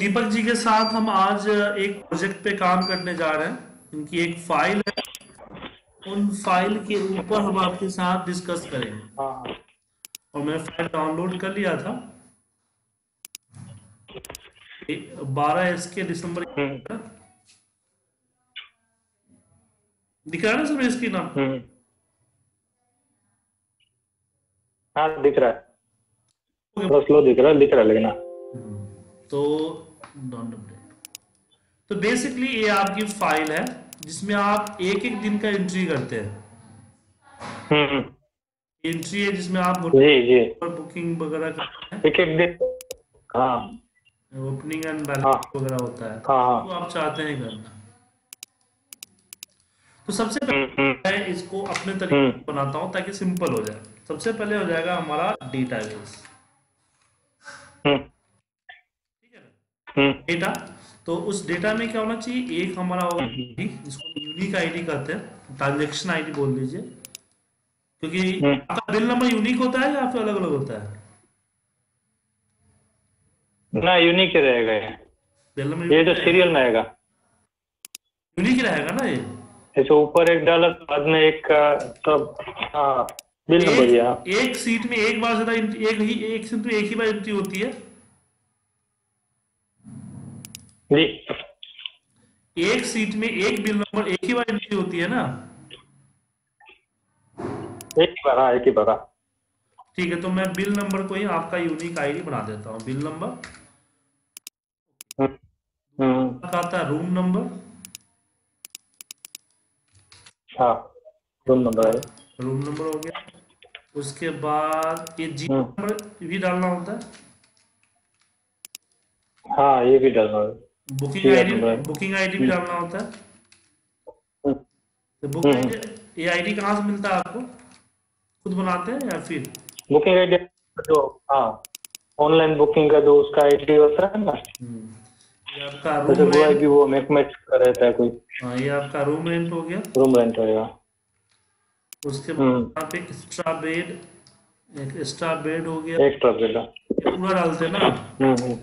दीपक जी के साथ हम आज एक प्रोजेक्ट पे काम करने जा रहे हैं। इनकी एक फ़ाइल है। उन फ़ाइल के ऊपर हम आपके साथ डिस्कस करेंगे। हाँ और मैंने फ़ाइल डाउनलोड कर लिया था। बारह एस के दिसंबर दिख रहा है ना सर इसकी नाम? हम्म। हाँ दिख रहा है। दिख रहा है दिख रहा है लेकिन हाँ। तो डॉट अपडेट तो बेसिकली ये आपकी फ़ाइल है जिसमें आप एक एक दिन का एंट्री करते हैं। हम्म। हम्म, एंट्री है जिसमें आप जी जी। बुकिंग वगैरह करते हैं। एक एक दिन। हाँ। Opening and. बैलेंस वगैरह होता है। हाँ हाँ। तो आप चाहते हैं करना। तो सबसे पहले हम्म। हम्म मैं इसको अपने तरीके हम्म। से बनाता हूँ ताकि सिंपल हो जाए। सबसे पहले हो जाएगा हमारा डेटाबेस हम्म ठीक है ना हम्म डेटा तो उस डेटा में क्या होना चाहिए? एक हमारा होगा जिसको यूनिक आईडी कहते हैं। ट्रांजेक्शन आईडी बोल लीजिए क्योंकि हम्म। आपका बिल नंबर यूनिक होता है या फिर अलग अलग होता है? ना यूनिक ही रहेगा ये। बिल नंबर ये जो सीरियल में आएगा। यूनिक रहेगा ना ये? ऐसे ऊपर एक डॉलर बाद में एक सब हाँ बिल नंबर एक, एक सीट में एक बार ज़्यादा एक ही एक सीट में एक ही बार एंट्री होती है। जी। एक सीट में एक बिल नंबर एक ही बार एंट्री होती है ना? एक ही बार हाँ एक ही बार हाँ। ठीक है तो मैं बिल नंबर को ही आपका यूनिक आईडी बना देता हूँ। Bill number? हम्म हम्म, आता है रूम नंबर हाँ रूम नंबर है। रूम नंबर हो गया। उसके बाद ये जी हम्म। नंबर भी डालना होता है? हाँ ये भी डालना है। बुकिंग आईडी बुकिंग आईडी भी डालना होता है। हम्म, तो बुकिंग हम्म। आईडी ये आईडी कहाँ से मिलता है आपको? खुद बनाते हैं या फिर? बुकिंग आईडी जो हाँ ऑनलाइन बुकिंग का जो उसका आईडी होता है ना। ये आपका रूम वो रेंट आईडी वो मैक मैच कर रहता है कोई। हाँ ये आपका रूम रेंट हो गया। रूम रेंट होएगा उसके बाद हम्म। यहाँ पे एक्स्ट्रा बेड एक एक्स्ट्रा बेड हो गया। एक्स्ट्रा ये पूरा डालते हैं ना हम्म हम्म।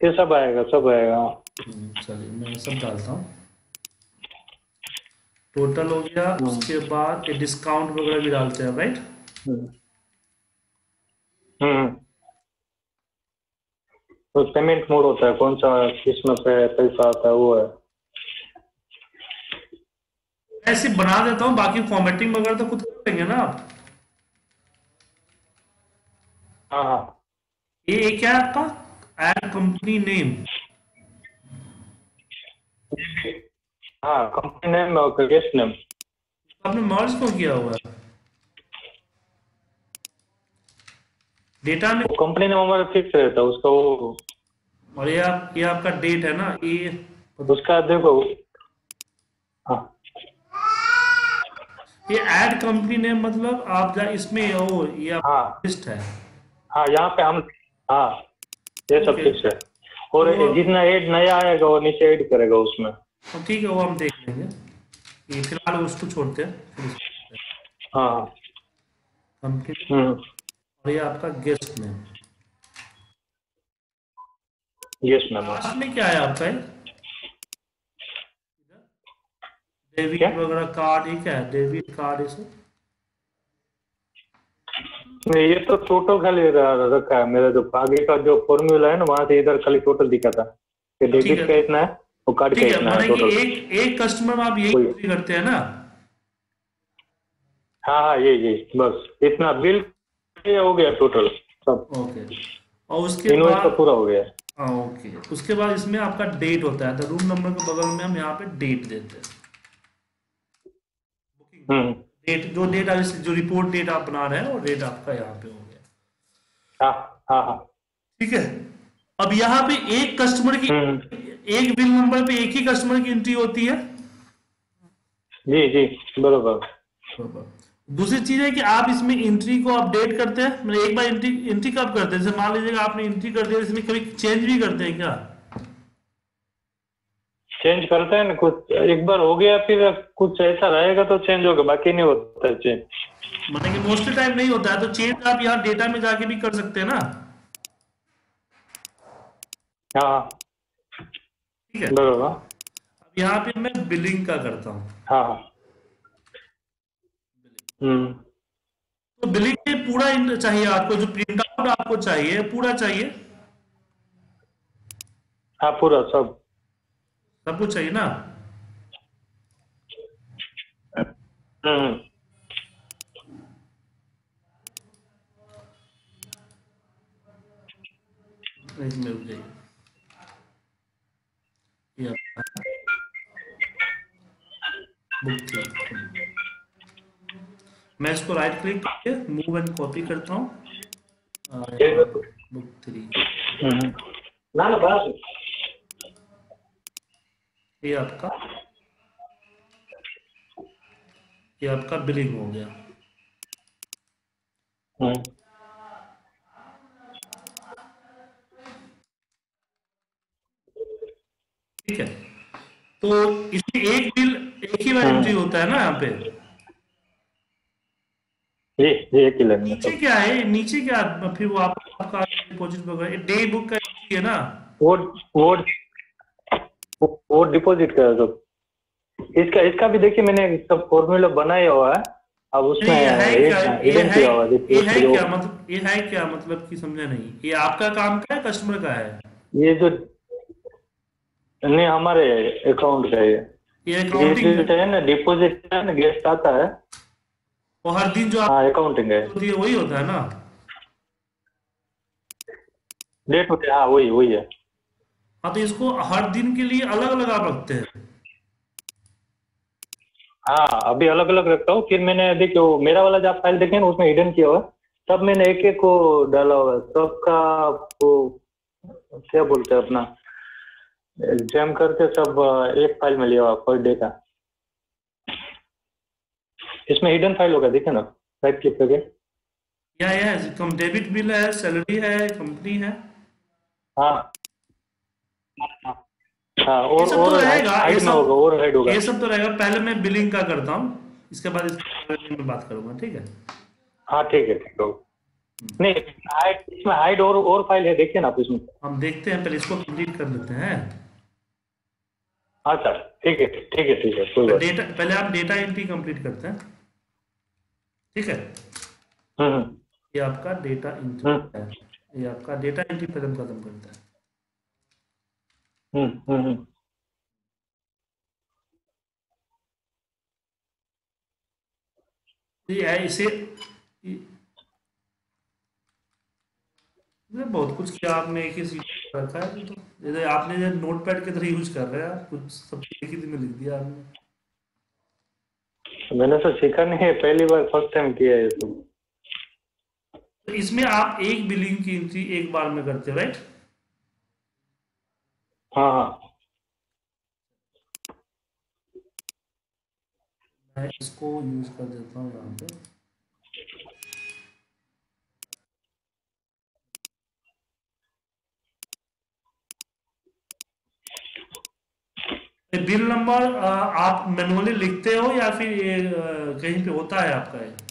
ये सब आएगा सब आएगा। हम्म, चलिए मैं सब डालता हूँ। टोटल हो गया उसके बाद डिस्काउंट वगैरह भी डालते हैं राइट हम्म। हम्म। तो पेमेंट मोड होता है कौन सा किस्म पे पैसा आता है वो है। ऐसे बना देता हूँ बाकी फॉर्मेटिंग वगैरह तो खुद करेंगे ना आप। हाँ हाँ। ये ये क्या है आपका? एड कंपनी नेम हाँ कंपनी नेम और गेस्ट नेम आपने मर्ज क्यों किया हुआ है। डेटा में कंपनी नेम हमारा फिक्स रहता है उसका वो और ये आप ये आपका डेट है ना ये उसका देखो। हाँ। ये ऐड कंपनी नेम मतलब आप जा इसमें ओ ये आप हाँ। लिस्ट है। हाँ यहाँ पे हम हाँ। ये सब. फिक्स है। और तो- जितना ऐड नया आएगा वो नीचे ऐड करेगा उसमें। तो ठीक है वो हम देख लेंगे। ये फ़िलहाल उसको छोड़ते हैं हाँ। हम्म। और ये आपका guest name yes ma'am last में क्या है आपका? डेबिट? वगैरह कार्ड ये क्या है? डेबिट कार्ड ये सब? नहीं ये तो टोटल खाली रखा है मेरा जो आगे का जो फॉर्मूला है ना वहाँ से इधर खाली टोटल दिखा था कि डेबिट का इतना है और कार्ड का इतना है टोटल एक एक कस्टमर आप यही करते हैं ना? हाँ हाँ ये ये बस इतना बिल ये हो गया टोटल सब। ओके और उसके इनवॉइस तो बाद पूरा हो गया। हाँ ओके उसके बाद इसमें आपका डेट होता है तो रूम नंबर के बगल में हम यहाँ पे डेट देते हैं। हम्म। डेट जो डेट आप जो रिपोर्ट डेट आप बना रहे हैं वो डेट आपका यहाँ पे हो गया। हाँ हाँ हाँ। ठीक है? अब यहाँ पे एक कस्टमर की हम्म। एक बिल नंबर पे एक ही कस्टमर की एंट्री होती है? जी जी बरोबर। दूसरी चीज़ है कि आप इसमें एंट्री को अपडेट करते हैं। मतलब एक बार एंट्री एंट्री कब करते हैं? जैसे मान लीजिएगा आपने एंट्री कर दिया इसमें कभी चेंज भी करते हैं क्या? चेंज करते हैं ना कुछ एक बार हो गया फिर कुछ ऐसा रहेगा तो चेंज होगा बाकी नहीं होता चेंज माने कि मोस्ट टाइम नहीं होता है तो चेंज आप यहाँ डेटा में जाके भी कर सकते हैं ना। हाँ। ठीक है। बरोबर। अब यहाँ पे मैं बिलिंग का करता हूँ। हाँ हाँ। हम्म। तो बिलिंग में पूरा चाहिए आपको जो प्रिंट आउट आपको चाहिए पूरा चाहिए? हाँ पूरा सब। सब कुछ चाहिए ना? हम्म। जाइए मैं इसको राइट क्लिक करके मूव एंड कॉपी करता हूँ। बुक थ्री हम्म। ना ना बस ये आपका? ये आपका बिलिंग हो गया। हम्म। ठीक है। तो इसमें एक बिल एक ही बार एंट्री होता है ना यहाँ पे? जी जी एक ही नीचे क्या है? नीचे क्या फिर वो आप, आपका डिपॉजिट वगैरह डे बुक का है ना? वो वो वो डिपॉजिट का है सब। इसका इसका भी देखिए मैंने सब फॉर्मूला बनाया हुआ है। अब उसमें ये है क्या इवेंट किया हुआ ये है क्या मतलब ये है क्या मतलब कि समझा नहीं। ये आपका काम का है कस्टमर का है? ये जो नहीं हमारे अकाउंट का है ये। अकाउंटिंग है ना डिपॉजिट है ना गेस्ट आता है। और हर दिन जो हाँ अकाउंटिंग है। है वही होता है ना? डेट होते हाँ वही वही है। हाँ तो इसको हर दिन के लिए अलग अलग आप रखते हैं। हाँ अभी अलग अलग रखता हूँ। फिर मैंने देखिए वो मेरा वाला जो आप फ़ाइल देखें ना उसमें हिडन किया हुआ तब मैंने एक एक को डाला हुआ है। सबका वो क्या बोलते हैं अपना? जैम करके सब एक फ़ाइल में लिया हुआ पर डे का इसमें हिडन फ़ाइल होगा देखे ना? राइट क्लिक करके। या या कम डेबिट बिल है सैलरी है कंपनी है। हाँ। हाँ ये और सब तो रहेगा, ये सब- होगा और हाइड होगा। ये सब तो रहेगा। पहले मैं बिलिंग का करता हूँ इसके बाद इसके बात करूँगा ठीक है? हाँ ठीक है ठीक है नहीं हाइड इसमें हाइड और और फ़ाइल है देखिए ना आप इसमें। हम देखते हैं पहले इसको कंप्लीट कर लेते हैं। हाँ सर ठीक है ठीक है ठीक है कोई डेटा पहले आप डेटा एंट्री कंप्लीट करते हैं। ठीक है? हम्म हम्म। ये आपका डेटा एंट्री है। ये आपका डेटा एंट्री खत्म करते हैं। हम्म हम्म हम्म। ये है इसे बहुत कुछ किया आपने एक ही चीज़ रखा है तो जैसे आपने जो नोट पैड की तरह यूज़ कर रहे हैं आप कुछ सब एक ही दिन में लिख दिया आपने। मैंने तो सीखा नहीं है पहली बार फ़र्स्ट टाइम किया है तो। इसमें आप एक बिलिंग की एंट्री एक बार में करते हो राइट हाँ हाँ। मैं इसको यूज़ कर देता हूँ यहाँ पे। बिल नंबर आप मैनुअली लिखते हो या फिर ये कहीं पे होता है आपका ये?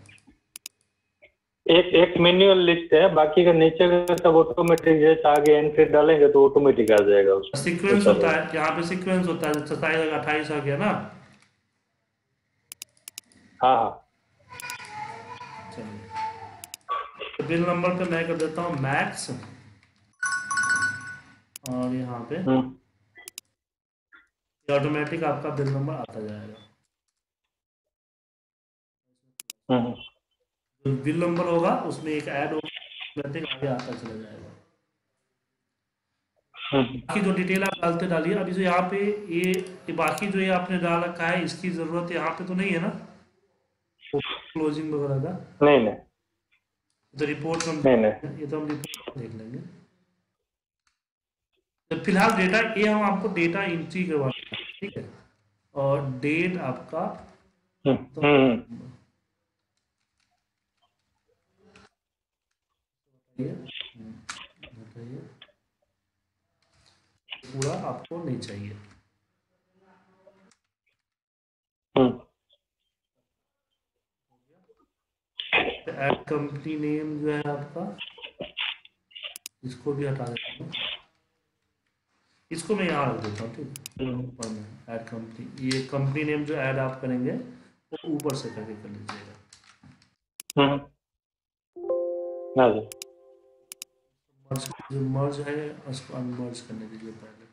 एक एक मैनुअल लिस्ट है बाकी का नीचे का सब ऑटोमेटिक जैसे आगे एंट्री डालेंगे तो ऑटोमेटिक आ जाएगा उसमें सीक्वेंस होता है यहाँ पे सीक्वेंस होता है सत्ताईस अट्ठाईस आ गया ना? हाँ हाँ। तो बिल नंबर पे मैं कर देता हूँ मैक्स और यहाँ पे हम्म। ऑटोमेटिक आपका बिल नंबर आता जाएगा। हम्म। जो बिल नंबर होगा उसमें एक ऐड होगा आगे आता चला जाएगा। हम्म बाकी जो डिटेल आप डालते डालिए अभी जो यहाँ पे ये बाकी जो ये आपने डाल रखा है इसकी ज़रूरत यहाँ पे तो नहीं है ना? क्लोजिंग वगैरह का? नहीं नहीं। तो रिपोर्ट हम नहीं नहीं। ये तो हम रिपोर्ट देख लेंगे। तो फ़िलहाल डेटा ये हम आपको डेटा एंट्री करवा हैं, ठीक है? और डेट आपका हम्म। बताइए। पूरा आपको नहीं चाहिए। ऐड कंपनी नेम जो है आपका इसको भी हटा देते हैं। इसको मैं यहाँ रख देता हूँ ठीक हम्म, ऊपर में ऐड कंपनी ये कंपनी नेम जो ऐड आप करेंगे वो ऊपर से करके कर लीजिएगा। हम्म। हाँ मर्ज जो मर्ज है, उसको अनमर्ज करने के लिए पहले।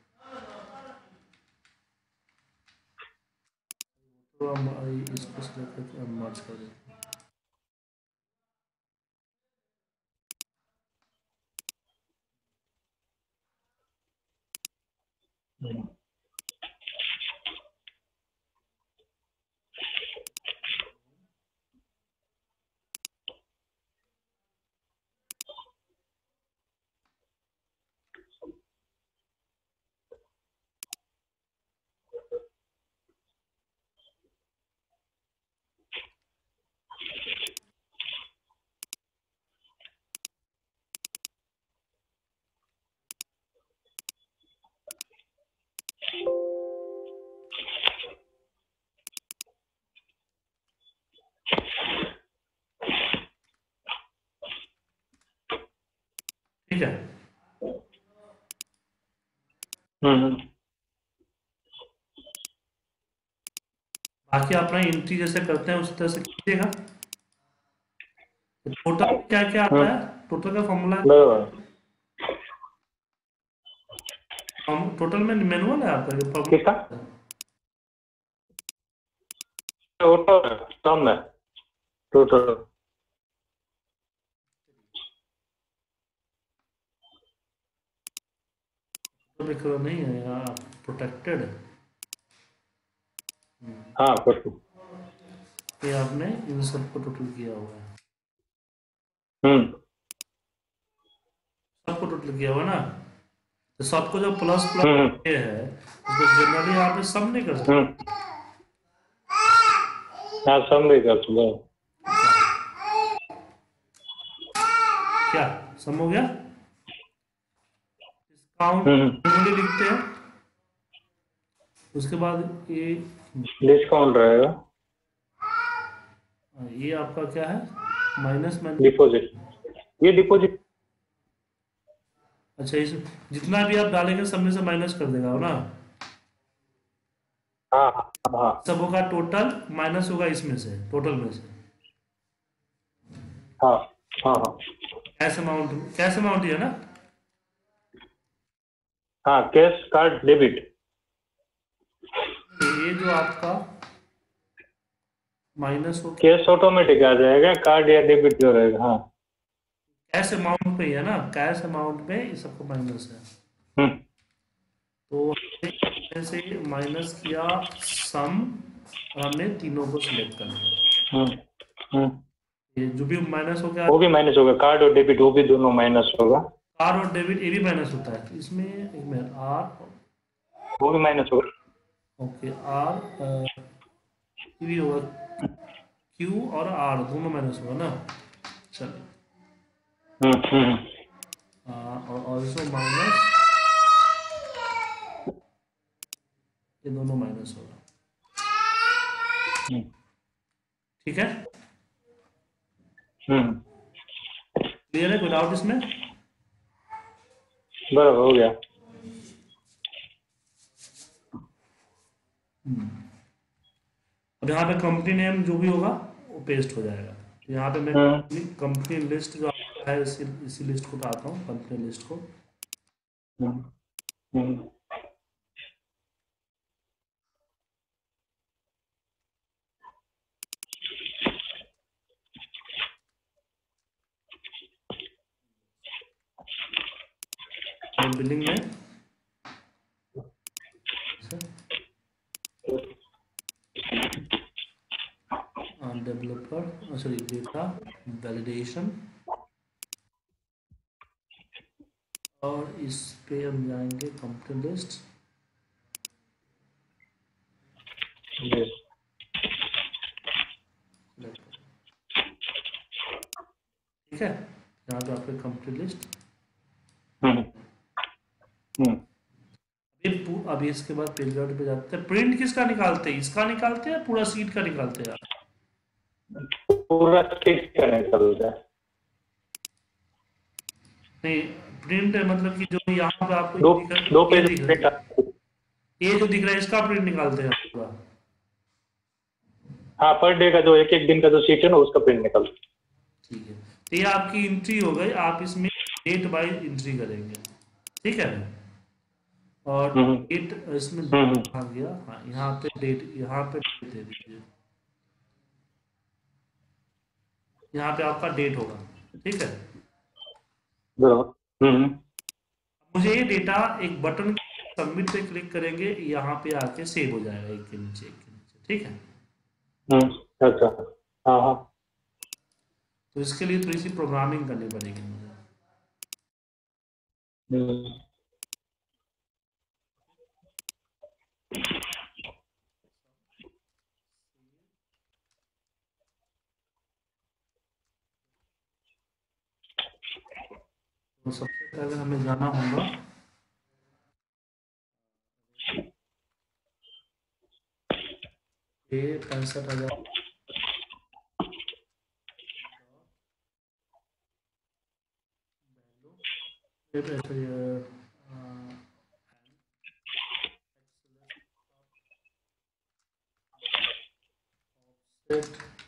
तो हम इसको सेलेक्ट करके अनमर्ज कर देते हैं। Thank ठीक बाकी अपना एंट्री जैसे करते हैं उसी तरह से कीजिएगा। टोटल क्या क्या आता है? टोटल का फॉर्मूला टोटल में मैनुअल है आपका जो किसका? टोटल है टोटल तो नहीं है यहाँ प्रोटेक्टेड है। हाँ ये आपने इन सबको टोटल किया हुआ है। हम्म। सबको टोटल किया हुआ ना? तो सबको जो प्लस प्लस ये है उसको जनरली आप सब नहीं कर सकते। हम्म। हाँ सब नहीं कर सुबह क्या? सम हो गया? डिस्काउंट हम्म। लिखते हैं उसके बाद ये डिस्काउंट रहेगा। ये आपका क्या है? माइनस माइनस डिपॉजिट ये डिपॉजिट अच्छा इस जितना भी आप डालेंगे सब में से माइनस कर देगा ना? हाँ हाँ हाँ। सब होगा टोटल माइनस होगा इसमें से टोटल में से। हाँ हाँ हाँ। कैश अमाउंट कैश अमाउंट ही है ना? हाँ कैश कार्ड डेबिट ये जो आपका माइनस हो कैश ऑटोमेटिक आ जाएगा कार्ड या डेबिट जो रहेगा हाँ। कैश अमाउंट पे है ना? कैश अमाउंट पे ये सबको माइनस है। हम्म। तो ऐसे माइनस किया सम और हमने तीनों को सिलेक्ट कर लिया। हम्म हम्म। ये जो भी माइनस हो गया वो भी माइनस होगा कार्ड और डेबिट वो भी दोनों माइनस होगा। आर और डेबिट ये भी माइनस होता है इसमें एक मिनट आर वो भी माइनस होगा। ओके आर ये भी होगा। क्यू और आर दोनों माइनस होगा ना? चलिए। हम्म। Uh, और ऑल्सो माइनस ये दोनों माइनस होगा। हम्म। ठीक है? हम्म। क्लियर है? कोई डाउट इसमें? बराबर हो गया। अब यहाँ पे कंपनी नेम जो भी होगा वो पेस्ट हो जाएगा। तो यहाँ पे मैं। कंपनी लिस्ट जो है इसी इसी लिस्ट को उठाता हूँ कंपनी लिस्ट को हम्म हम्म बिल्डिंग में? डेवलपर सॉरी डेटा वैलिडेशन और इस पे हम जाएँगे कंपनी लिस्ट ठीक है? यहाँ पे आपके कंपनी लिस्ट हम्म हम्म अभी इसके बाद पेज पे जाते हैं। प्रिंट किसका निकालते हैं? इसका निकालते हैं पूरा सीट का निकालते हैं? पूरा ठीक का निकलता है। नहीं प्रिंट है मतलब कि जो यहाँ पे आपको दो दो पेज ये जो दिख रहा है इसका प्रिंट निकालते हैं पूरा। हाँ पर डे का जो एक एक दिन का जो सीट है ना उसका प्रिंट निकाल ठीक है। तो ये आपकी एंट्री हो गई। आप इसमें डेट बाय एंट्री करेंगे। ठीक है? और हम्म। डेट इसमें हम्म। आ गया। हाँ यहाँ पे डेट यहाँ पे डेट दे दीजिए। यहाँ पे आपका डेट होगा। ठीक है? हम्म मुझे ये डेटा एक बटन सबमिट पे क्लिक करेंगे यहाँ पे आके सेव हो जाएगा एक के नीचे एक के नीचे। ठीक है? हम्म अच्छा। हाँ हाँ। तो इसके लिए थोड़ी सी प्रोग्रामिंग करनी पड़ेगी मुझे हम्म तो सबसे पहले हमें जाना होगा। पैंसठ हज़ार।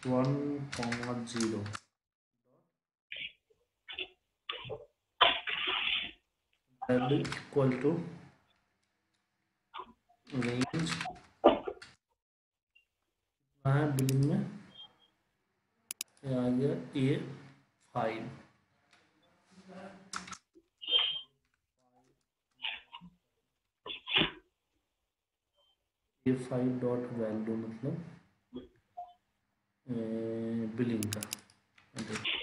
one comma zero value equal to range है बिलिंग में आ गया A five A five dot value मतलब बिलिंग का देखो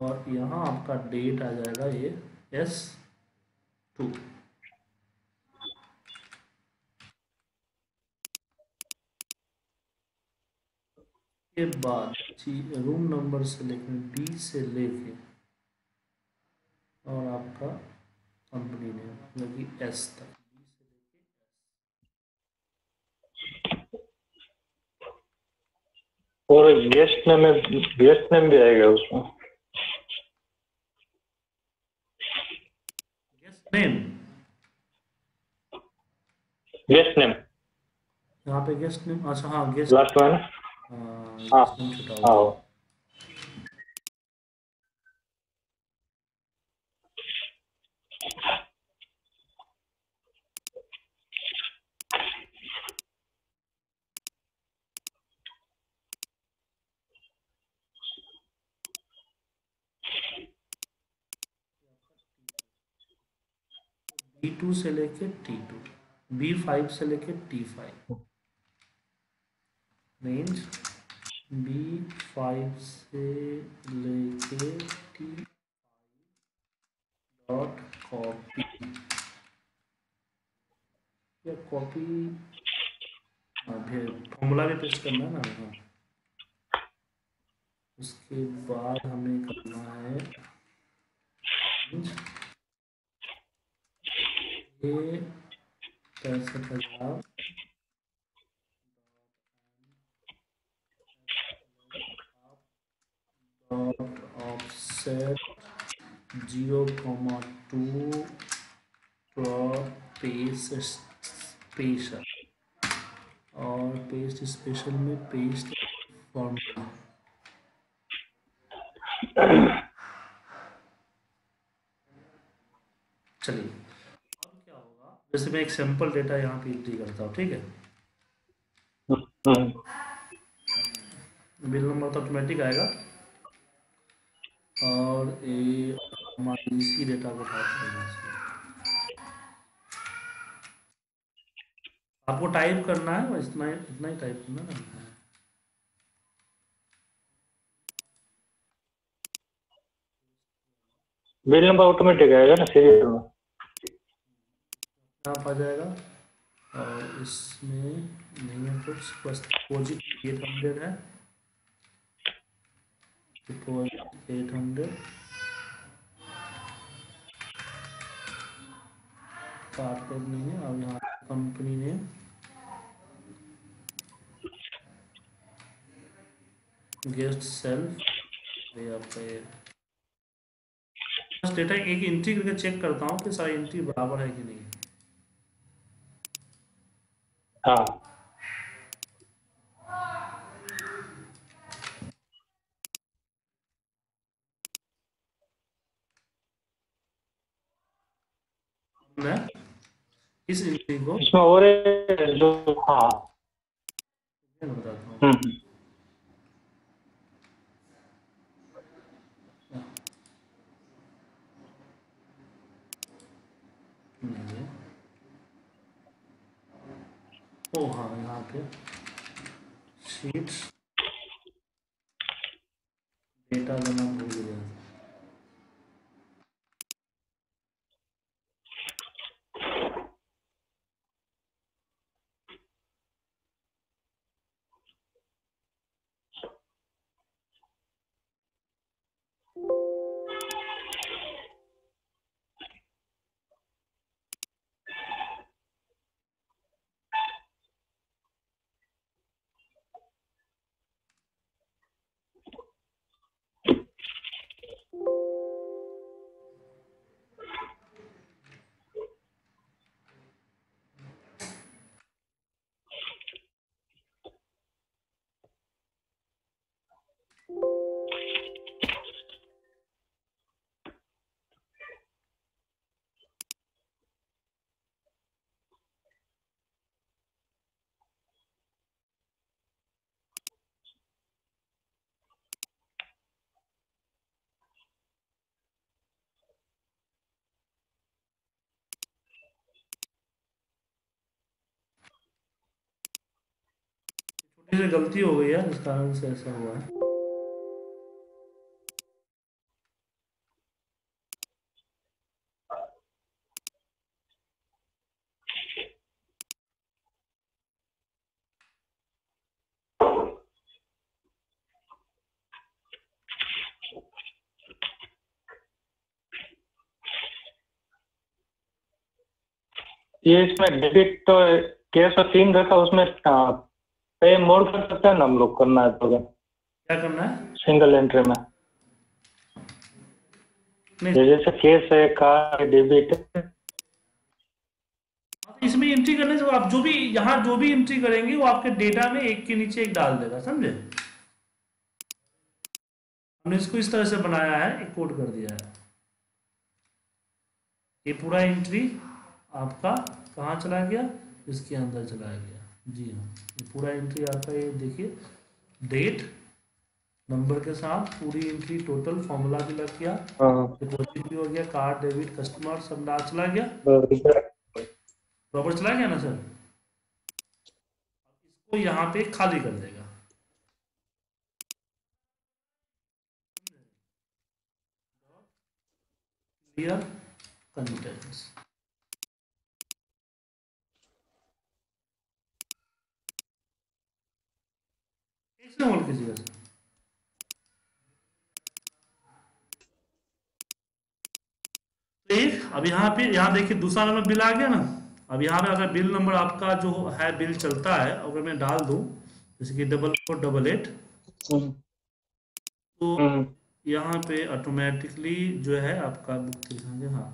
और यहाँ आपका डेट आ जाएगा ये एस टू के बाद रूम नंबर से लेके बी से लेके और आपका कंपनी नेम मतलब कि एस तक। और गेस्ट नेम में गेस्ट नेम भी आएगा उसमें गेस्ट नेम गेस्ट नेम यहाँ पे गेस्ट नेम अच्छा हाँ गेस्ट लास्ट में है। हाँ। हाँ टू से लेके टी टू बी फाइव से लेके T five range B five से लेके टी डॉट कॉपी या कॉपी फॉर्मूला भी पेस्ट करना है ना हाँ। उसके बाद हमें करना है ये पैंसठ हज़ार dot offset zero comma two dot paste special और पेस्ट स्पेशल में पेस्ट फॉर्मूला चलिए अब क्या होगा जैसे मैं एक सैंपल डेटा यहाँ पे एंट्री करता हूँ, ठीक है? बिल नंबर तो ऑटोमेटिक आएगा। और ये हमारे इसी डेटा को हैं आपको टाइप करना है इतना इतना ही टाइप करना है। बिल नंबर ऑटोमेटिक आएगा ना सीरियल में आप आ जाएगा। और इसमें नहीं है कुछ, बस डिपॉजिट एट हंड्रेड है। डिपॉजिट एट हंड्रेड कार्ड नहीं है, अब यहाँ कंपनी ने गेस्ट सेल्फ डेटा एक एंट्री करके चेक करता हूँ कि सारी एंट्री बराबर है कि नहीं। हाँ। मैं इस इंट्री को? इसमें और जो हाँ। बताता हूँ हम्म नहीं है ओ हाँ यहाँ पे सीट्स डेटा देना भूल सी गलती हो गई है इस कारण से ऐसा हुआ है। ये इसमें डेबिट तो कैश और तीन रखा उसमें पे मोड कर सकते हैं ना हम लोग करना है तो क्या करना है? सिंगल एंट्री में। जैसे केस है कार डेबिट इसमें एंट्री करने से आप जो भी यहाँ जो भी एंट्री करेंगे वो आपके डेटा में एक के नीचे एक डाल देगा समझे? हमने इसको इस तरह से बनाया है एक कोड कर दिया है। ये पूरा एंट्री आपका कहाँ चला गया? इसके अंदर चला गया। जी हाँ ये पूरा एंट्री आपका ये देखिए। डेट नंबर के साथ पूरी एंट्री टोटल फॉर्मूला भी लग गया। डिपॉजिट भी हो गया कार्ड डेबिट कस्टमर सब डाल चला गया। प्रॉपर चला गया ना सर इसको यहाँ पे खाली कर देगा। क्लियर कंटेंट्स से होल्ड कीजिएगा तो एक अब यहाँ पे यहाँ देखिए दूसरा नंबर बिल आ गया ना। अब यहाँ पे अगर बिल नंबर आपका जो है बिल चलता है अगर मैं डाल दूँ जैसे कि डबल फोर डबल एट तो यहाँ पे ऑटोमेटिकली जो है आपका बुक दिखाएँगे हाँ।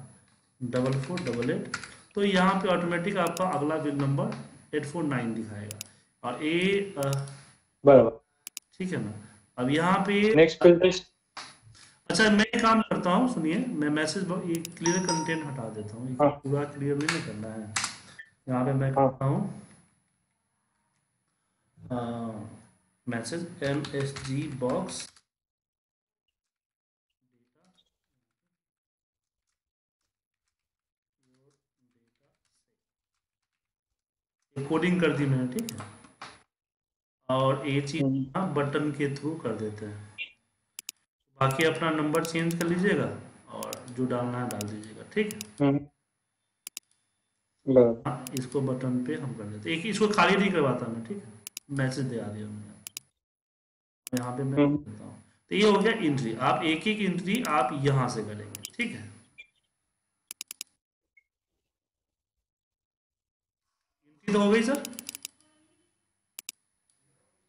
डबल फोर डबल एट तो यहाँ पे ऑटोमेटिक आपका अगला bill number eight four nine दिखाएगा। और ए बराबर। ठीक है ना? अब यहाँ पे नेक्स्ट अच्छा मैं काम करता हूँ सुनिए मैं मैसेज क्लियर कंटेंट हटा देता हूँ हाँ। पूरा क्लियर नहीं करना है। यहाँ पे मैं हाँ। करता हूँ। Message M S G box coding कर दी मैंने ठीक है? और ये चीज़ हम्म। बटन के थ्रू कर देते हैं। बाकी अपना नंबर चेंज कर लीजिएगा और जो डालना है डाल दीजिएगा ठीक है? हम्म। हाँ इसको बटन पे हम कर देते हैं। एक इसको खाली नहीं करवाता मैं ठीक है? मैसेज दे दिया मैंने यहाँ पे मैं हम्म। देता हूँ। तो ये हो गया एंट्री आप एक एक एंट्री आप यहाँ से करेंगे ठीक है? एंट्री तो हो गई सर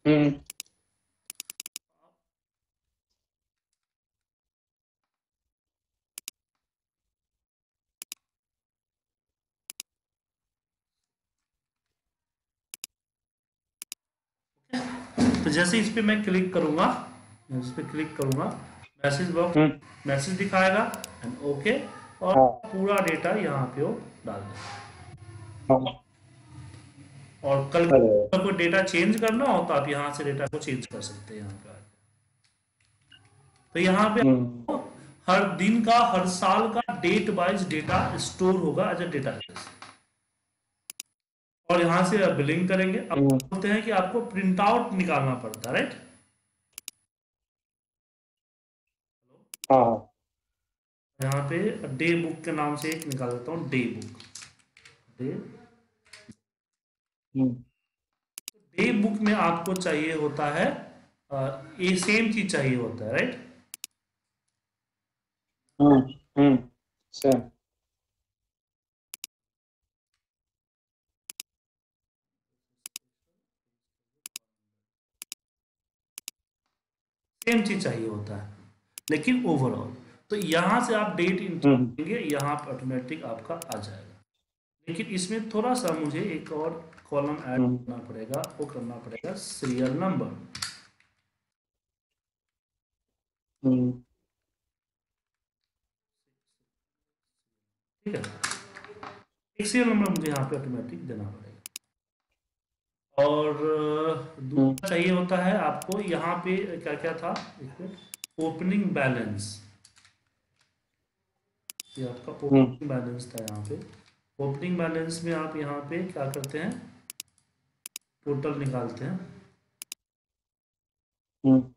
हम्म तो जैसे इस पे मैं क्लिक करूँगा इस पे क्लिक करूँगा मैसेज बॉक्स हम्म मैसेज दिखाएगा एंड ओके और हाँ। पूरा डेटा यहाँ पे डाल देगा। हाँ। और कल अगर कोई डेटा चेंज करना हो तो आप यहाँ से डेटा को चेंज कर सकते हैं यहाँ पे तो यहाँ पे हम्म। हर दिन का हर साल का डेट वाइज डेटा स्टोर होगा एज ए डेटा और यहाँ से आप बिलिंग करेंगे। अब हम्म। बोलते हैं कि आपको प्रिंट आउट निकालना पड़ता है राइट हाँ हाँ। यहाँ पे डे बुक के नाम से एक निकाल देता हूँ day book day day book में आपको चाहिए होता है ये सेम चीज़ चाहिए होता है right? Hmm hmm same same चीज़ चाहिए होता है लेकिन ओवरऑल तो यहाँ से आप डेट इंटर हम्म। करेंगे यहाँ पर ऑटोमेटिक आपका आ जाएगा। लेकिन इसमें थोड़ा सा मुझे एक और कॉलम ऐड हम्म। करना पड़ेगा वो करना पड़ेगा सीरियल नंबर हम्म। ठीक है? एक सीरियल नंबर मुझे यहाँ पे ऑटोमेटिक देना पड़ेगा। और दूसरा चाहिए होता है आपको यहाँ पे क्या क्या था ओपनिंग बैलेंस ये आपका ओपनिंग बैलेंस था यहाँ पे। ओपनिंग बैलेंस में आप यहाँ पे क्या करते हैं? टोटल निकालते हैं। हम्म।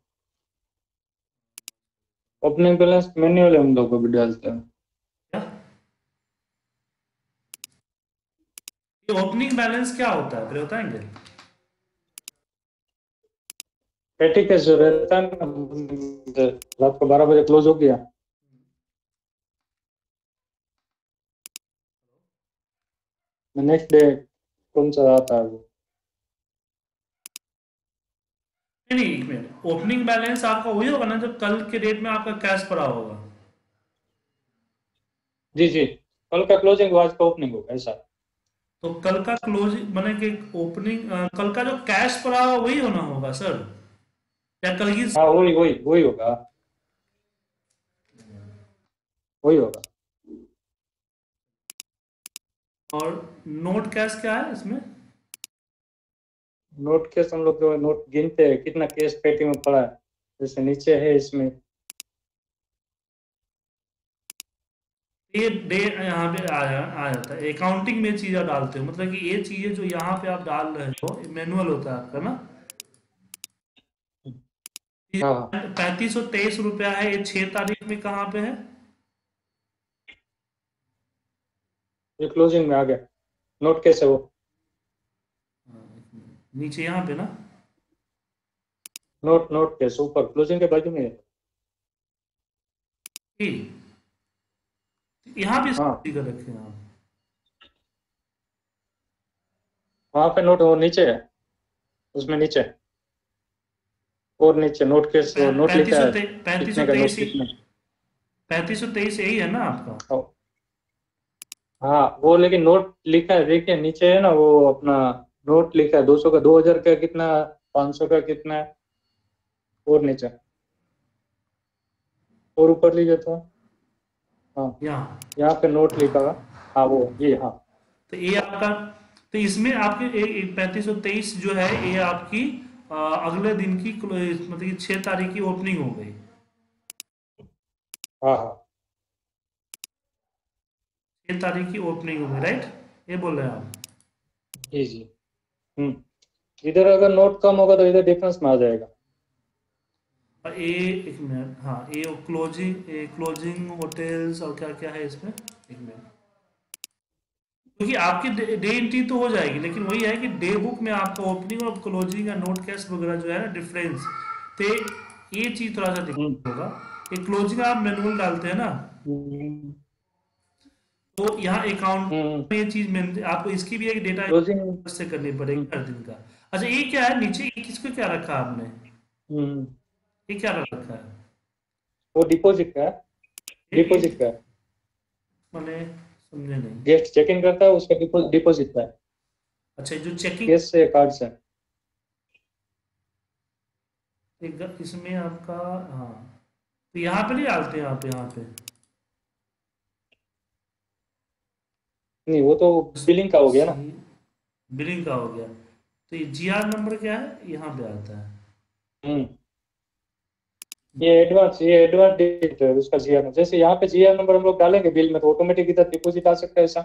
ओपनिंग बैलेंस मैन्युअली हम लोग को भी डालते हैं। ये ओपनिंग बैलेंस क्या होता है? फिर बताएँगे? पेटी का जो रहता है रात को बारह बजे क्लोज हो गया। नेक्स्ट डे कौन सा आता है वो? नहीं एक मिनट ओपनिंग बैलेंस आपका वही होगा ना जब कल के डेट में आपका कैश पड़ा होगा। जी जी। कल का क्लोजिंग आज का ओपनिंग होगा ऐसा। तो कल का क्लोज मैंने कि ओपनिंग कल का जो कैश पड़ा होगा वही होना होगा सर या कल की हाँ वही वही वही होगा। वही होगा। और नोट कैश क्या है इसमें? नोट केस हम लोग जो नोट गिनते हैं कितना केस पेटी में पड़ा है। जैसे नीचे है इसमें। ये डे यहाँ पे आ, जा- आ जाता है। अकाउंटिंग में चीज़ें डालते हो मतलब कि ये चीज़ें जो यहाँ पे आप डाल रहे हो मैनुअल होता है आपका ना? हाँ। पैंतीस सौ तेईस रुपया है ये छह तारीख में कहाँ पे है? ये क्लोजिंग में आ गया। नोट कैसे वो नीचे यहाँ पे ना। नोट नोट केस ऊपर क्लोजिंग के बाजू में। यहाँ भी हाँ। स्टिकर रखे हैं वहाँ पे नोट वो नीचे है। उसमें नीचे। और नीचे नोट केस वो नोट लिखा है। पैंतीस सौ का तेईस पैंतीस सौ तेईस यही है ना आपका? हाँ। वो लेकिन नोट लिखा है। देखिए नीचे है ना वो अपना नोट लिखा है दो सौ का दो हज़ार का कितना पाँच सौ का कितना है? और नीचे। और ऊपर लीजिए तो। हाँ। यहाँ। यहाँ पे नोट लिखा हुआ। हाँ वो ये हाँ। तो ये आपका तो इसमें आपके पैंतीस सौ तेईस जो है ये आपकी अ, अगले दिन की मतलब कि छह तारीख की ओपनिंग हो गई। हाँ हाँ। छह तारीख की ओपनिंग हो गई राइट ये बोल रहे हैं आप। जी जी। इधर अगर नोट कम होगा तो इधर डिफरेंस में आ जाएगा। ए एक मिनट हाँ ए क्लोजिंग ए क्लोजिंग होटल्स और क्या क्या है इसमें? एक मिनट क्योंकि आपकी डे एंट्री तो हो जाएगी लेकिन वही है कि डे बुक में आपका ओपनिंग और क्लोजिंग या नोट कैश वगैरह जो है ना डिफरेंस तो ये चीज़ थोड़ा सा दिक्कत होगा। ये क्लोजिंग आप मैनुअल डालते हैं ना? हम्म, तो यहाँ अकाउंट हम्म, में ये चीज़ मैन- आपको इसकी भी एक डेटा से करनी पड़ेगी हर दिन का। अच्छा ये क्या है? नीचे ये किसको क्या रखा है आपने? हम्म, ये क्या रखा है? वो डिपॉजिट का डिपॉजिट का मैंने समझे नहीं। गेस्ट चेक इन करता है उसका डिपॉजिट का अच्छा जो चेकिंग कैश से कार्ड से। एक इसमें आपका हाँ। तो यहाँ पे नहीं डालते हैं आप यहाँ पे? नहीं वो तो बिलिंग का हो गया ना। बिलिंग का हो गया। तो ये जी आर नंबर क्या है? यहाँ पे आता है। हम्म। ये एडवांस ये एडवांस डेट है उसका जीआर नंबर जैसे यहाँ पे जीआर नंबर हम लोग डालेंगे बिल में तो ऑटोमेटिक इधर डिपॉजिट आ सकता है ऐसा।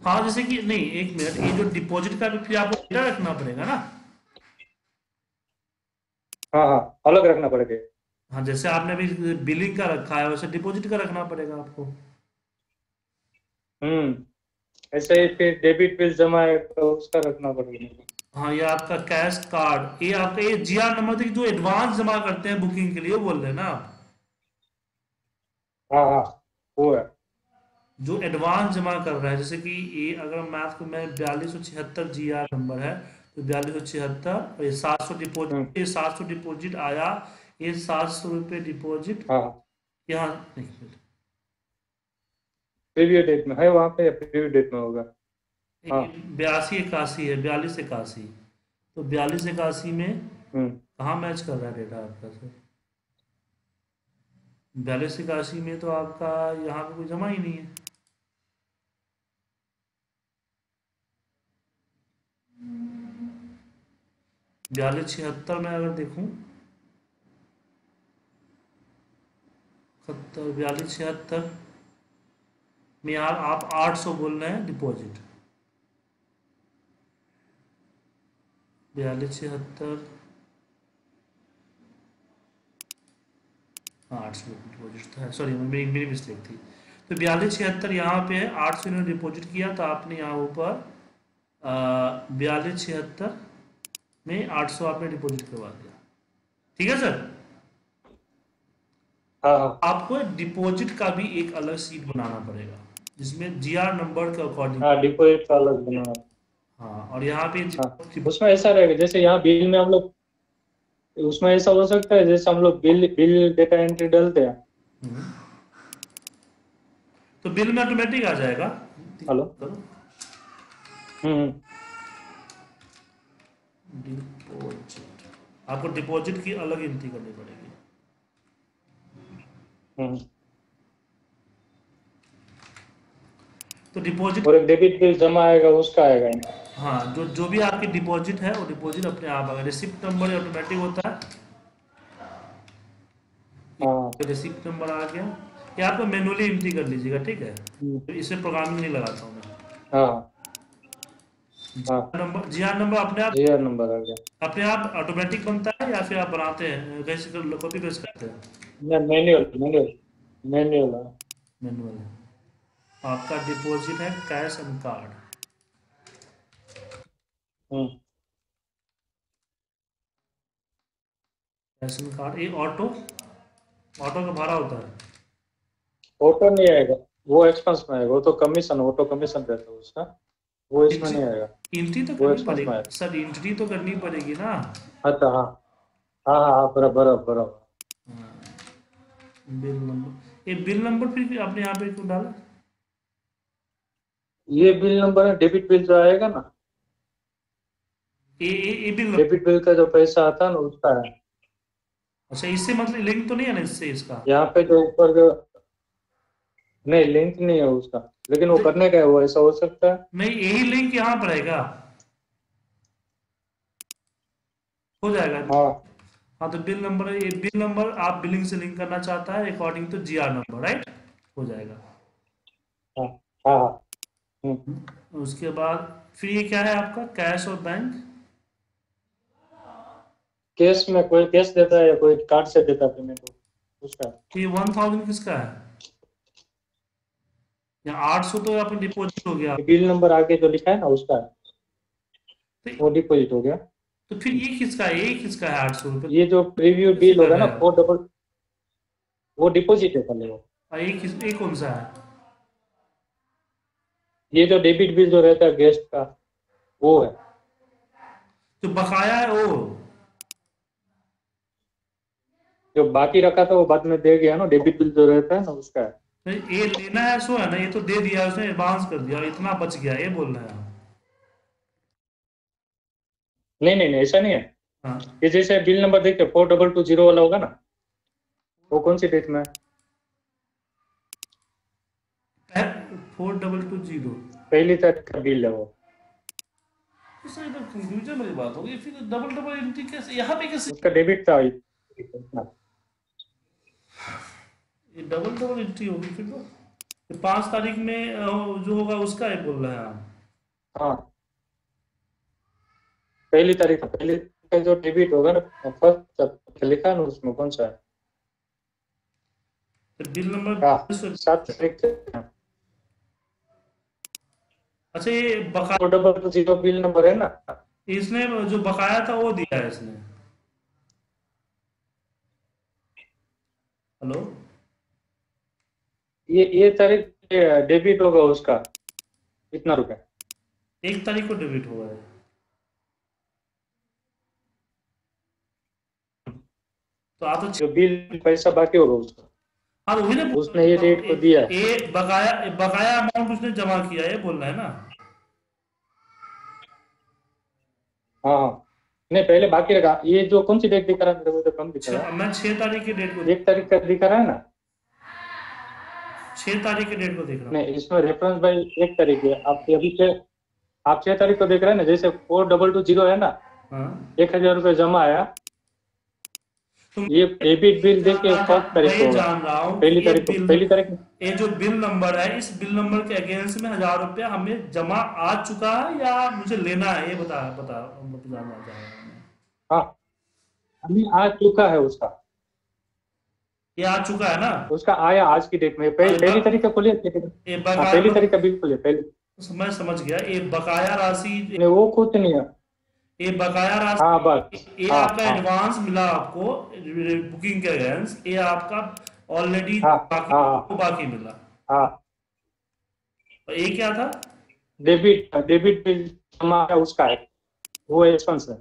हाँ जैसे कि नहीं एक मिनट ये जो डिपॉजिट का भी फिर आपको डेटा रखना पड़ेगा ना? हाँ हाँ अलग रखना पड़ेगा। हाँ जैसे आपने अभी बिलिंग का रखा है वैसे डिपॉजिट का रखना पड़ेगा आपको। हम्म। ऐसे ही फिर डेबिट बिल जमा है तो उसका रखना पड़ेगा। हाँ ये आपका कैश कार्ड ये आपका ये जीआर नंबर जो एडवांस जमा करते हैं बुकिंग के लिए बोल रहे हैं ना आप? हाँ हाँ वो है। जो एडवांस जमा कर रहा है जैसे कि ये अगर मैथ को मैं बयालीस सौ छिहत्तर जी आर नंबर है तो बयालीस सौ छिहत्तर और ये सात सौ डिपोजिट ये सात सौ डिपोजिट आया ये सात सौ रुपये डिपोजिट हाँ। यहाँ मिनट प्रीवियस डेट में है वहाँ पे या प्रीवियस डेट में होगा? हाँ। बयासी इक्यासी है बयालीस इक्यासी। तो बयालीस इक्यासी में हम्म। कहाँ मैच कर रहा है डेटा आपका सर बयालीस इक्यासी में तो आपका यहाँ पे कोई जमा ही नहीं है। बयालीस छिहत्तर में अगर देखूँ सत्तर बयालीस छिहत्तर में यार आप आठ सौ बोल रहे हैं डिपॉजिट बयालीस छिहत्तर। हाँ आठ सौ डिपॉजिट है। सॉरी मेरी मेरी मिस्टेक थी। तो बयालीस छिहत्तर यहाँ पे है आठ सौ इन्होंने डिपॉजिट किया तो आपने यहाँ ऊपर बयालीस छिहत्तर में आठ सौ आपने डिपॉजिट करवा दिया। ठीक है सर हाँ हाँ। आपको डिपॉजिट का भी एक अलग सीट बनाना पड़ेगा। जिसमें जीआर नंबर के अकॉर्डिंग हाँ डिपॉजिट का अलग बना हाँ। और यहाँ पे हाँ उसमें ऐसा रहेगा जैसे यहाँ बिल में हम लोग उसमें ऐसा हो सकता है जैसे हम लोग बिल बिल डेटा एंट्री डालते हैं। हम्म। तो बिल में ऑटोमेटिक आ जाएगा। हेलो। हम्म। डिपॉजिट आपको डिपॉजिट की अलग एंट्री करनी पड़ेगी। हम्म। तो डिपॉजिट और एक डेबिट बिल जमा आएगा उसका आएगा हाँ जो जो भी आपकी डिपॉजिट है वो डिपॉजिट अपने आप आएगा। रिसिप्ट नंबर ऑटोमेटिक होता है। हाँ। रिसिप्ट नंबर आ गया। ये आपको मैनुअली एंट्री कर लीजिएगा ठीक है? हम्म, तो इसमें प्रोग्रामिंग नहीं लगाता हूँ मैं। हाँ। हाँ। नंबर जी हाँ नंबर अपने आप जीआर नंबर आ गया। अपने आप ऑटोमेटिक बनता है या फिर आप बनाते हैं? कैसे कॉपी पेस्ट करते हैं? मैनुअल मैनुअल मैनुअल हाँ। मैनुअल आपका डिपॉजिट है cash and card hmm. Cash and card ये ऑटो ऑटो का भाड़ा होता है। ऑटो नहीं आएगा वो एक्सपेंस में आएगा वो तो कमीशन ऑटो कमीशन रहता है उसका वो इसमें नहीं आएगा। एंट्री तो करनी पड़ेगी सर एंट्री तो करनी पड़ेगी ना। अच्छा हाँ। हाँ हाँ हाँ बराबर बराबर बराबर। हाँ। बिल नंबर ये बिल नंबर फिर आपने यहाँ पे क्यों डाला? ये बिल नंबर है डेबिट बिल जो आएगा ना। डेबिट बिल का जो पैसा आता है ना उसका है। अच्छा इससे मतलब लिंक तो नहीं है ना इससे इसका? यहाँ पे जो ऊपर जो नहीं लिंक नहीं है उसका। लेकिन वो करने का है वो ऐसा हो सकता है। नहीं यही लिंक यहाँ पर आएगा। हो जाएगा। हाँ। हाँ तो बिल नंबर ये बिल नंबर आप बिलिंग से लिंक करना चाहता है according to GR number right हो जाएगा। हाँ हाँ हाँ। उसके बाद फिर ये क्या है आपका? कैश और बैंक? कैश में कोई कैश देता है या कोई कार्ड से देता है पेमेंट उसका। तो ये वन थाउज़ेंड किसका है? या आठ सौ तो पे डिपॉजिट हो गया। बिल नंबर आगे जो लिखा है ना उसका। तो, वो डिपॉजिट हो गया। तो फिर ये किसका है? ये किसका है आठ सौ रुपये? ये जो प्रीव्यू बिल होगा ना है? फोर डबल वो डिपॉजिट है पहले वो। और ये किस ये कौन सा है? ये जो डेबिट बिल जो रहता है गेस्ट का वो है। जो बकाया है वो। जो बाकी रखा था वो बाद में दे गया ना डेबिट बिल जो रहता है ना उसका है। नहीं, ये लेना है सो है ना ये तो दे दिया उसने एडवांस कर दिया और इतना बच गया ये बोल रहे हैं नहीं नहीं नहीं ऐसा नहीं है। हाँ। ये जैसे बिल नंबर देखते फोर डबल टू ज़ीरो वाला होगा ना वो कौन सी डेट में है? Four double two zero. पहली तारीख का बिल है वो। तो सर इधर कंफ्यूजन वाली बात होगी। फिर डबल डबल एंट्री कैसे? यहाँ पे कैसे? उसका डेबिट था। ये डबल डबल एंट्री होगी फिर तो। पाँच तारीख में जो होगा उसका ही बोल रहे हैं आप। हाँ। पहली तारीख पहली का जो डेबिट होगा ना फ़र्स्ट लिखा ना उसमें कौन सा है? तो बिल नंबर हाँ सात तारीख अच्छा ये बकाया डबल ज़ीरो बिल नंबर है ना? इसने जो बकाया था वो दिया है इसने। हेलो? ये ये तारीख डेबिट होगा उसका। कितना रुपया। एक तारीख को डेबिट हुआ है तो आप तो जो बिल पैसा बाकी होगा उसका। हाँ तो वही ना उसने ये डेट को दिया। ये बकाया बकाया अमाउंट उसने जमा किया है बोल रहा है ना। हाँ हाँ। नहीं पहले बाकी रखा। ये जो कौन सी डेट दिखा रहा है मेरे को तो कम दिखा रहा छह- मैं छह तारीख की डेट को एक तारीख का दिखा रहा है ना? छह तारीख की डेट को देख रहा हूँ। नहीं इसमें रेफरेंस भाई एक तारीख है। आप अभी छह आप छह तारीख को देख रहे हैं ना जैसे फोर डबल टू ज़ीरो है ना? हाँ। एक हज़ार रुपये जमा आया। ये डेबिट बिल देख के फ़र्स्ट तारीख को हूँ पहली तारीख को पहली तारीख ये जो बिल नंबर है इस बिल नंबर के अगेंस्ट में हज़ार रुपया हमें जमा आ चुका है या मुझे लेना है? ये बता बता जानना चाह हूँ मैं। हाँ। अभी आ चुका है उसका। ये आ चुका है ना? उसका आया आज की डेट में। पहली पहली तारीख का हाँ पहली तारीख का बिल खोलिए पहली। मैं समझ गया ये बकाया राशि वो कुछ नहीं है। ये बकाया राशि हाँ बस। ये हाँ, आपका हाँ। एडवांस मिला आपको बुकिंग के अगेंस्ट ये आपका ऑलरेडी हाँ, बाकी हाँ, हाँ। बाकी मिला। हाँ। ये क्या था? डेबिट डेबिट बिल जमा है उसका है। वो एक्सपेंस है।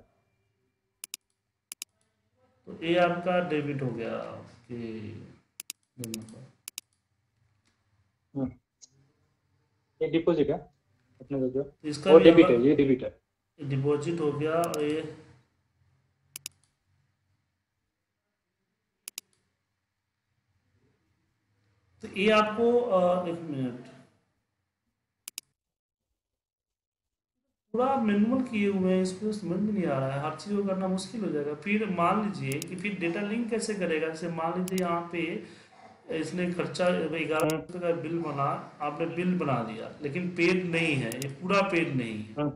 तो ये आपका डेबिट हो गया आपके हम्म। ये डिपॉजिट है अपने को जो। इसका वो डेबिट है ये डेबिट है। डिपॉजिट हो गया और ये तो ये आपको एक मिनट पूरा मैनुअल किए हुए हैं, इसको समझ में नहीं आ रहा है हर चीज़ को करना मुश्किल हो जाएगा फिर मान लीजिए कि फिर डेटा लिंक कैसे करेगा जैसे मान लीजिए यहाँ पे इसने खर्चा, ग्यारह। का बिल बना, आपने बिल बना दिया, लेकिन पेड नहीं है, ये पूरा पेड नहीं है हम्म।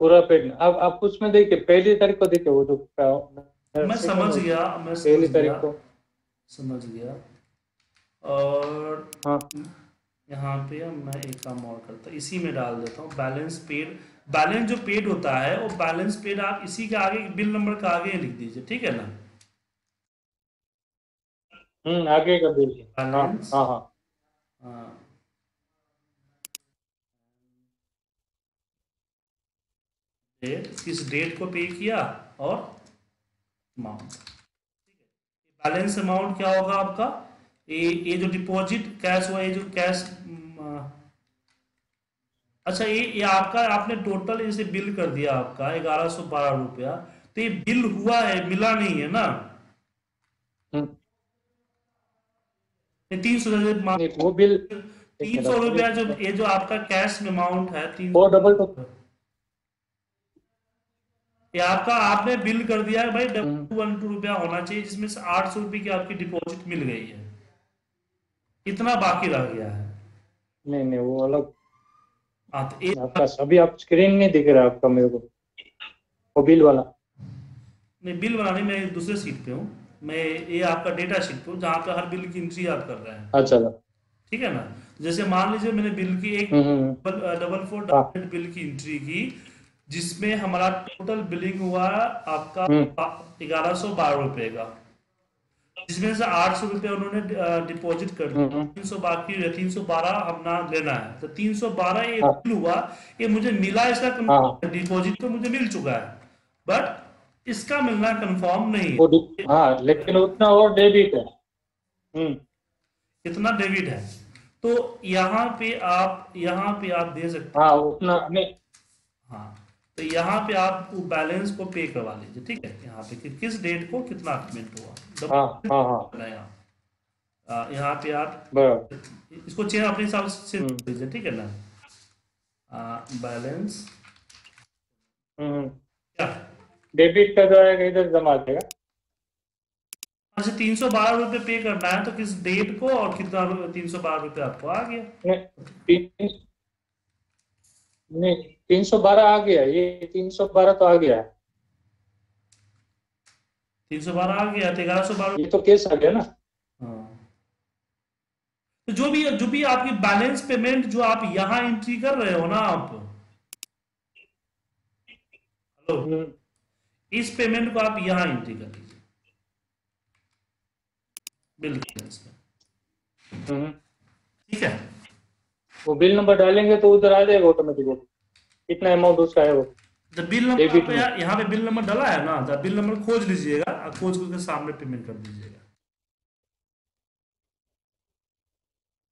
पूरा पेड अब आप उसमें देखिए पहली तारीख को देखिए वो जो मैं समझ गया मैं पहली समझ तारीख को। समझ गया। और हाँ। यहाँ पे मैं एक काम और करता इसी में डाल देता हूँ बैलेंस पेड बैलेंस जो पेड होता है वो बैलेंस पेड आप इसी के आगे बिल नंबर का आगे लिख दीजिए ठीक है ना? हम्म आगे का बिल हाँ बैलेंस हाँ। हाँ। डेट किस डेट को पे किया और अमाउंट बैलेंस अमाउंट क्या होगा आपका? ये ये जो डिपॉजिट कैश हुआ ये जो कैश अच्छा ये ये आपका आपने टोटल इसे बिल कर दिया आपका ग्यारह सौ बारह रुपया। तो ये बिल हुआ है मिला नहीं है ना? हम्म, तीन सौ वो बिल तीन सौ रुपया जो ये जो आपका कैश अमाउंट है तीन फोर डबल टू ये आपका आपने बिल कर दिया है भाई हम्म। डबल वन टू रुपया होना चाहिए जिसमें से आठ सौ रुपये की आपकी डिपॉजिट मिल गई है। इतना बाकी रह गया है। नहीं नहीं वो अलग। हाँ तो एक आपका अभी आप स्क्रीन नहीं दिख रहा आपका मेरे को। वो बिल वाला। नहीं बिल बनाने मैं दूसरे सीट पे हूँ। मैं ये आपका डेटा शीट पे हूँ जहाँ पे हर बिल की एंट्री आप कर रहे हैं। अच्छा अच्छा। ठीक है ना? जैसे मान लीजिए मैंने बिल की एक डबल फोर। डबल बिल की एंट्री की जिसमें हमारा टोटल बिलिंग हुआ आपका हम्म। ग्यारह सौ बारह रुपए का। जिसमें से आठ सौ रुपये उन्होंने डिपॉजिट कर दिया हम्म, तीन सौ बाकी तीन सौ बारह अपना लेना है। तो तीन सौ बारह ये हाँ। बिल हुआ ये मुझे मिला इसका हाँ। डिपॉजिट तो मुझे मिल चुका है बट इसका मिलना कंफर्म नहीं है। वो हाँ लेकिन उतना और डेबिट है। हम्म। कितना डेबिट है। तो यहाँ पे आप यहाँ पे आप दे सकते हाँ। उतना नहीं। हाँ। तो यहाँ पे आप वो बैलेंस को पे करवा लीजिए ठीक है? यहाँ पे कि किस डेट को कितना पेमेंट हुआ? हाँ हाँ हाँ। यहाँ। यहाँ पे आप इसको चेंज अपने हिसाब से हम्म। कीजिए ठीक है ना? बैलेंस हम्म क्या? डेबिट का जो है इधर जमा जाएगा। अच्छा तीन सौ बारह रुपये पे करना है तो किस डेट को और कितना तीन सौ बारह रुपये आपको आ गया? नहीं तीन सौ बारह आ गया ये तीन सौ बारह तो आ गया। तीन सौ बारह आ गया तो ग्यारह सौ बारह। ये तो केस आ गया ना। हाँ। तो जो भी जो भी आपकी बैलेंस पेमेंट जो आप यहाँ एंट्री कर रहे हो ना आप। हेलो। हम्म, इस पेमेंट को आप यहाँ एंट्री कर लीजिए बिल हम्म। ठीक है? वो बिल नंबर डालेंगे तो उधर आ जाएगा ऑटोमेटिक कितना अमाउंट उसका है वो। तो बिल नंबर यहाँ पे बिल नंबर डाला है ना? तो बिल नंबर खोज लीजिएगा और खोज करके सामने पेमेंट कर दीजिएगा।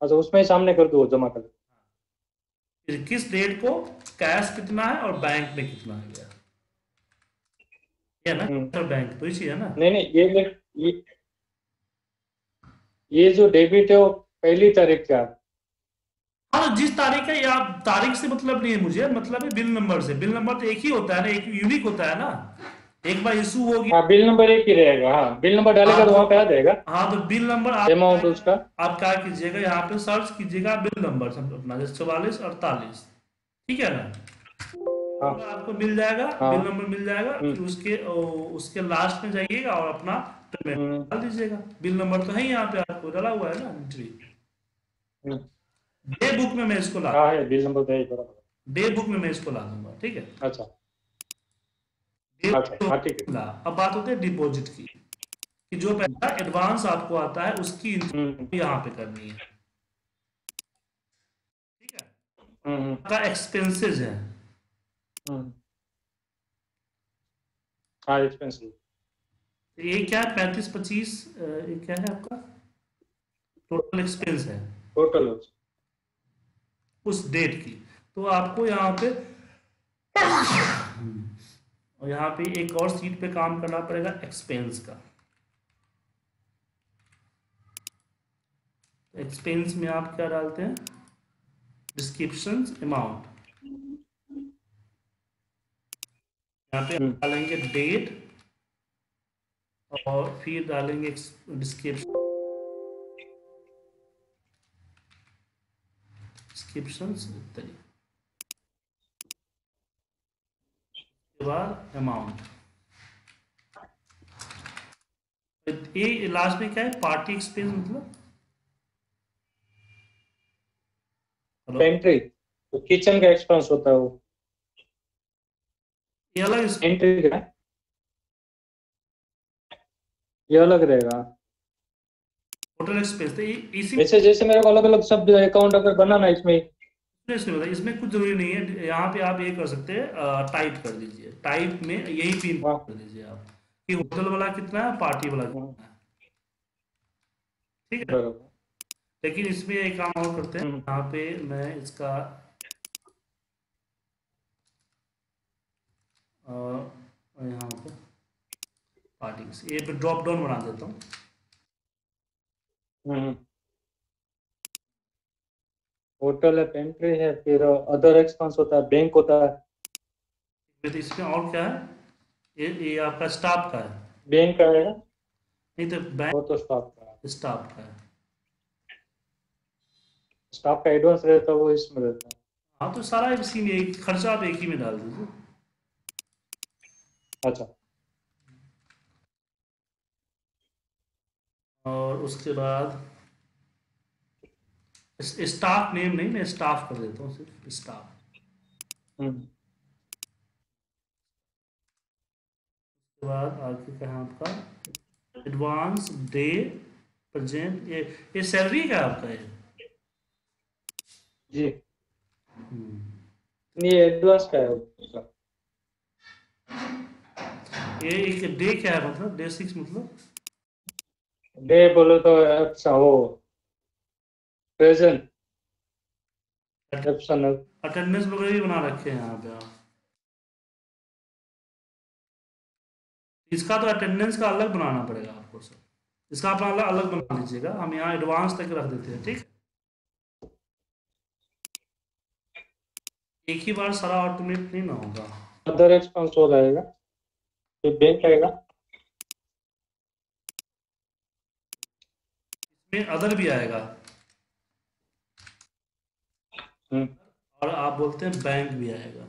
अच्छा उसमें सामने कर दो जमा कर फिर किस डेट को कैश कितना है और बैंक में कितना है गया ये ना? हम्म। और बैंक तो इसी है ना? नहीं नहीं ये ये ये जो डेबिट है वो पहली तारीख का है। हाँ जिस तारीख है या तारीख से मतलब नहीं है मुझे मतलब है बिल नंबर से। बिल नंबर तो एक ही होता है ना एक यूनिक होता है ना। एक बार इशू हो गया हाँ बिल नंबर एक ही रहेगा हाँ। बिल नंबर डालेगा तो वहाँ पे आ जाएगा। हाँ तो बिल नंबर आप अमाउंट उसका। आप क्या कीजिएगा यहाँ पे सर्च कीजिएगा बिल नंबर अपना जैसे चौवालीस अड़तालीस। ठीक है ना? हाँ। आपको मिल जाएगा हाँ। बिल नंबर मिल जाएगा हम्म। फिर उसके उसके लास्ट में जाइएगा और अपना पेमेंट हम्म, डाल दीजिएगा। बिल नंबर तो है यहाँ पे आपको डाला हुआ है ना एंट्री। डे बुक में मैं इसको ला हाँ बिल नंबर डे बुक में मैं इसको ला दूँगा ठीक है? अच्छा। अच्छा हाँ ठीक है। अब बात होती है डिपॉजिट की कि जो पैसा एडवांस आपको आता है उसकी हम्म, यहाँ पे करनी है। ठीक है? आपका एक्सपेंसेस है। हाँ एक्सपेंसिव तो ये क्या है? पैंतीस पच्चीस ये क्या है आपका? टोटल एक्सपेंस है। टोटल उस डेट की तो आपको यहाँ पे और यहाँ पे एक और सीट पे काम करना पड़ेगा एक्सपेंस का। एक्सपेंस में आप क्या डालते हैं? डिस्क्रिप्शन अमाउंट यहाँ पे डालेंगे डेट और फिर डालेंगे डिस्क्रिप्शन डिस्क्रिप्शंस इत्यादि उसके बाद अमाउंट ये लास्ट में क्या है? पार्टी एक्सपेंस मतलब? एंट्री तो किचन का एक्सपेंस होता है वो। ये अलग एंट्री का? ये अलग रहेगा। टोटल एक्सपेंस तो इसी वैसे जैसे मेरे को अलग अलग सब अकाउंट अगर बनाना है इसमें। इसमें बताइए इसमें कुछ ज़रूरी नहीं है। यहाँ पे आप ये कर सकते हैं टाइप कर दीजिए। टाइप में यही पिन हाँ। कर दीजिए आप। कि होटल वाला कितना है पार्टी वाला कितना है। ठीक है? लेकिन इसमें एक काम और करते हैं। हम्म। यहाँ पे मैं इसका यहाँ पे पार्टी ये ड्रॉप डाउन बना देता हूँ। होटल है पेंट्री है फिर अदर एक्सपेंस होता है बैंक होता है फिर तो इसमें और क्या है ये ये आपका स्टाफ का है बैंक का रहेगा नहीं तो बैंक वो तो स्टाफ का है स्टाफ का है स्टाफ का एडवांस रहता है वो इसमें रहता है हाँ तो सारा इसी में खर्चा आप एक ही में डाल दीजिए अच्छा और उसके बाद स्टाफ नेम नहीं मैं स्टाफ कर देता हूँ सिर्फ़ स्टाफ हम्म। उसके बाद आगे क्या है आपका एडवांस डे प्रेजेंट ये ये सैलरी क्या आपका ये? जी। हम्म। ये एडवांस का है उसका। ये एक डे क्या है मतलब डे सिक्स मतलब? डे बोलो तो अच्छा वो प्रेजेंट अटेंडेंस वगैरह भी बना रखे हैं यहाँ पे इसका तो अटेंडेंस का अलग बनाना पड़ेगा आपको सर। इसका आप अलग अलग बना लीजिएगा। हम यहाँ एडवांस तक रख देते हैं ठीक एक ही बार सारा ऑटोमेट नहीं ना होगा। अदर एक्सपेंस हो जाएगा। फिर बैंक आएगा। इसमें अदर भी आएगा। हम्म। और आप बोलते हैं बैंक भी आएगा।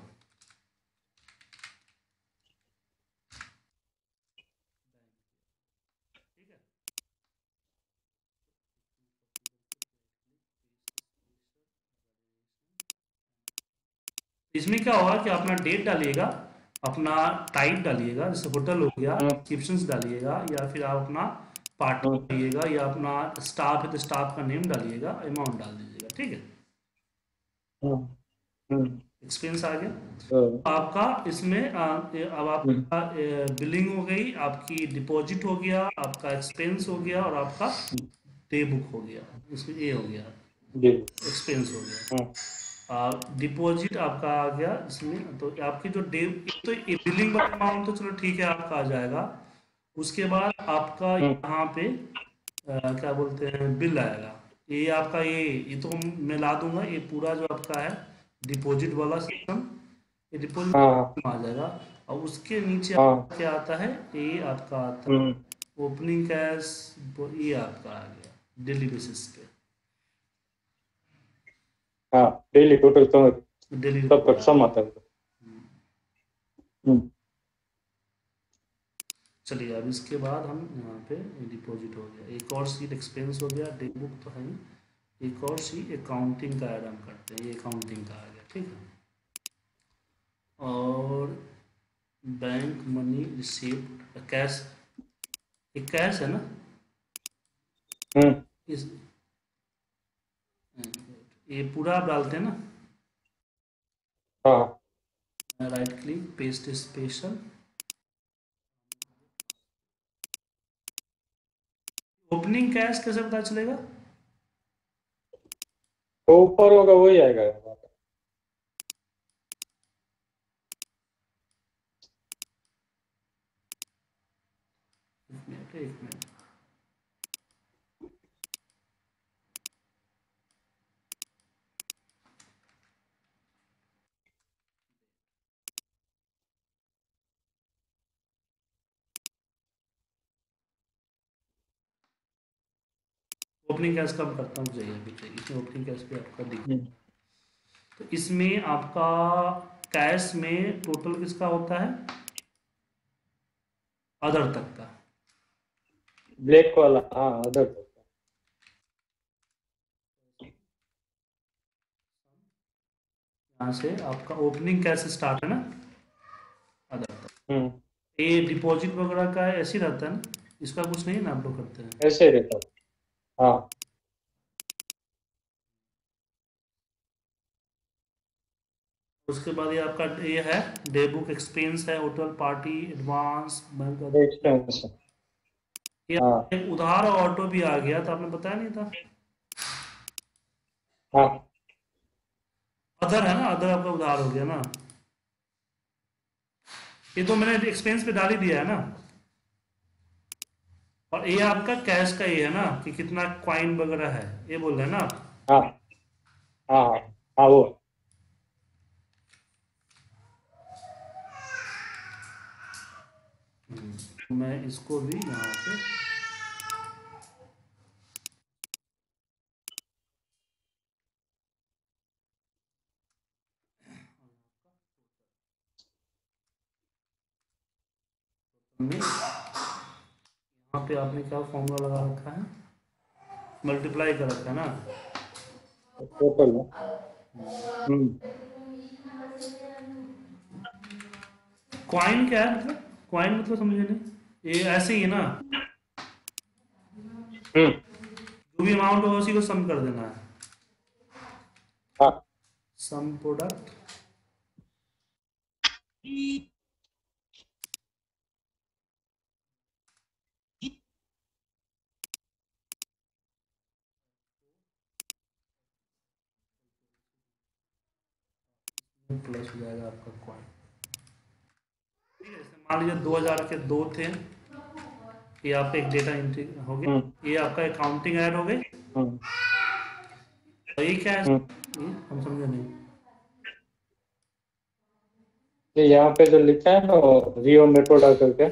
इसमें क्या होगा कि अपना डेट डालिएगा अपना टाइप डालिएगा जैसे होटल हो गया हम्म। डालिएगा या फिर आप अपना पार्टी हम्म। डालिएगा या अपना स्टाफ है तो स्टाफ का नेम डालिएगा अमाउंट डाल दीजिएगा ठीक है? हम्म हम्म एक्सपेंस आ गया? तो आपका इसमें आ, अब आपका बिलिंग हो गई आपकी डिपॉजिट हो गया आपका एक्सपेंस हो गया और आपका पे बुक हो गया। इसमें ये हो गया। एक्सपेंस हो गया। डिपॉजिट आपका आ गया इसमें। तो आपकी जो डे तो बिलिंग अमाउंट तो चलो ठीक है आपका आ जाएगा। उसके बाद आपका हम्म। यहाँ पे आ, क्या बोलते हैं बिल आएगा। ये आपका ये ये तो मैं ला दूँगा ये पूरा जो आपका है डिपॉजिट वाला सिस्टम ये डिपॉजिट हाँ। आ जाएगा। और उसके नीचे हाँ। आपका क्या आता है ये आपका आता है। हम्म। ओपनिंग कैश ये आपका आ गया डेली बेसिस पे। हाँ डेली टोटल तो डेली सब सम आता है। हम्म। चलिए अब इसके बाद हम यहाँ पे डिपॉजिट हो गया। एक और सीट एक्सपेंस हो गया डे बुक तो है एक और सी अकाउंटिंग का ऐड हम करते हैं ये अकाउंटिंग का आ गया ठीक है? और बैंक मनी रिसिप्ट कैश ये कैश है ना? हम्म। इस ये पूरा आप डालते हैं ना? हाँ। Right click paste special opening cash कैसे पता चलेगा? ऊपर होगा वही आएगा एक मिनट एक मिनट ओपनिंग कैश कब करता हूँ चाहिए अभी चाहिए इसमें ओपनिंग कैश भी आपका दिख हम्म। तो इसमें आपका कैश में टोटल किसका होता है? अदर तक का। ब्लैक वाला हाँ अदर तक यहाँ से आपका ओपनिंग कैश स्टार्ट है ना? अदर तक। हम्म। ये डिपॉजिट वगैरह का ऐसे रहता है ना? इसका कुछ नहीं ना आप लोग करते हैं। ऐसे ही रहता है। हाँ। उसके बाद ये आपका ये है डे बुक एक्सपेंस है होटल पार्टी एडवांस एक्सपेंस ये हाँ। एक उधार और ऑटो भी आ गया था आपने बताया नहीं था? हाँ। अदर है ना अदर आपका उधार हो गया ना। ये तो मैंने एक्सपेंस पे डाल ही दिया है ना। और ये आपका कैश का ये है ना कि कितना क्वाइन वगैरह है ये बोल रहे हैं ना आप? हाँ हाँ हाँ वो। मैं इसको भी यहाँ पे में यहाँ पे आपने क्या फॉर्मूला लगा रखा है? मल्टीप्लाई कर रखा है ना? टोटल में हम्म। क्वाइन क्या है मतलब? क्वाइन मतलब समझे नहीं। ये ऐसे ही है ना? हम्म। जो भी अमाउंट होगा उसी को सम कर देना है। हाँ। सम प्रोडक्ट प्लस हो जाएगा आपका क्वाइन ठीक है जैसे मान लीजिए 2000 के दो थे ये आपका एक डेटा एंट्री हो गया। हम्म। ये आपका अकाउंटिंग ऐड हो गई। हम्म। और ये क्या है? हम्म। हम समझे नहीं। ये यहाँ पे जो लिखा है ना रियो मेट्रोडा करके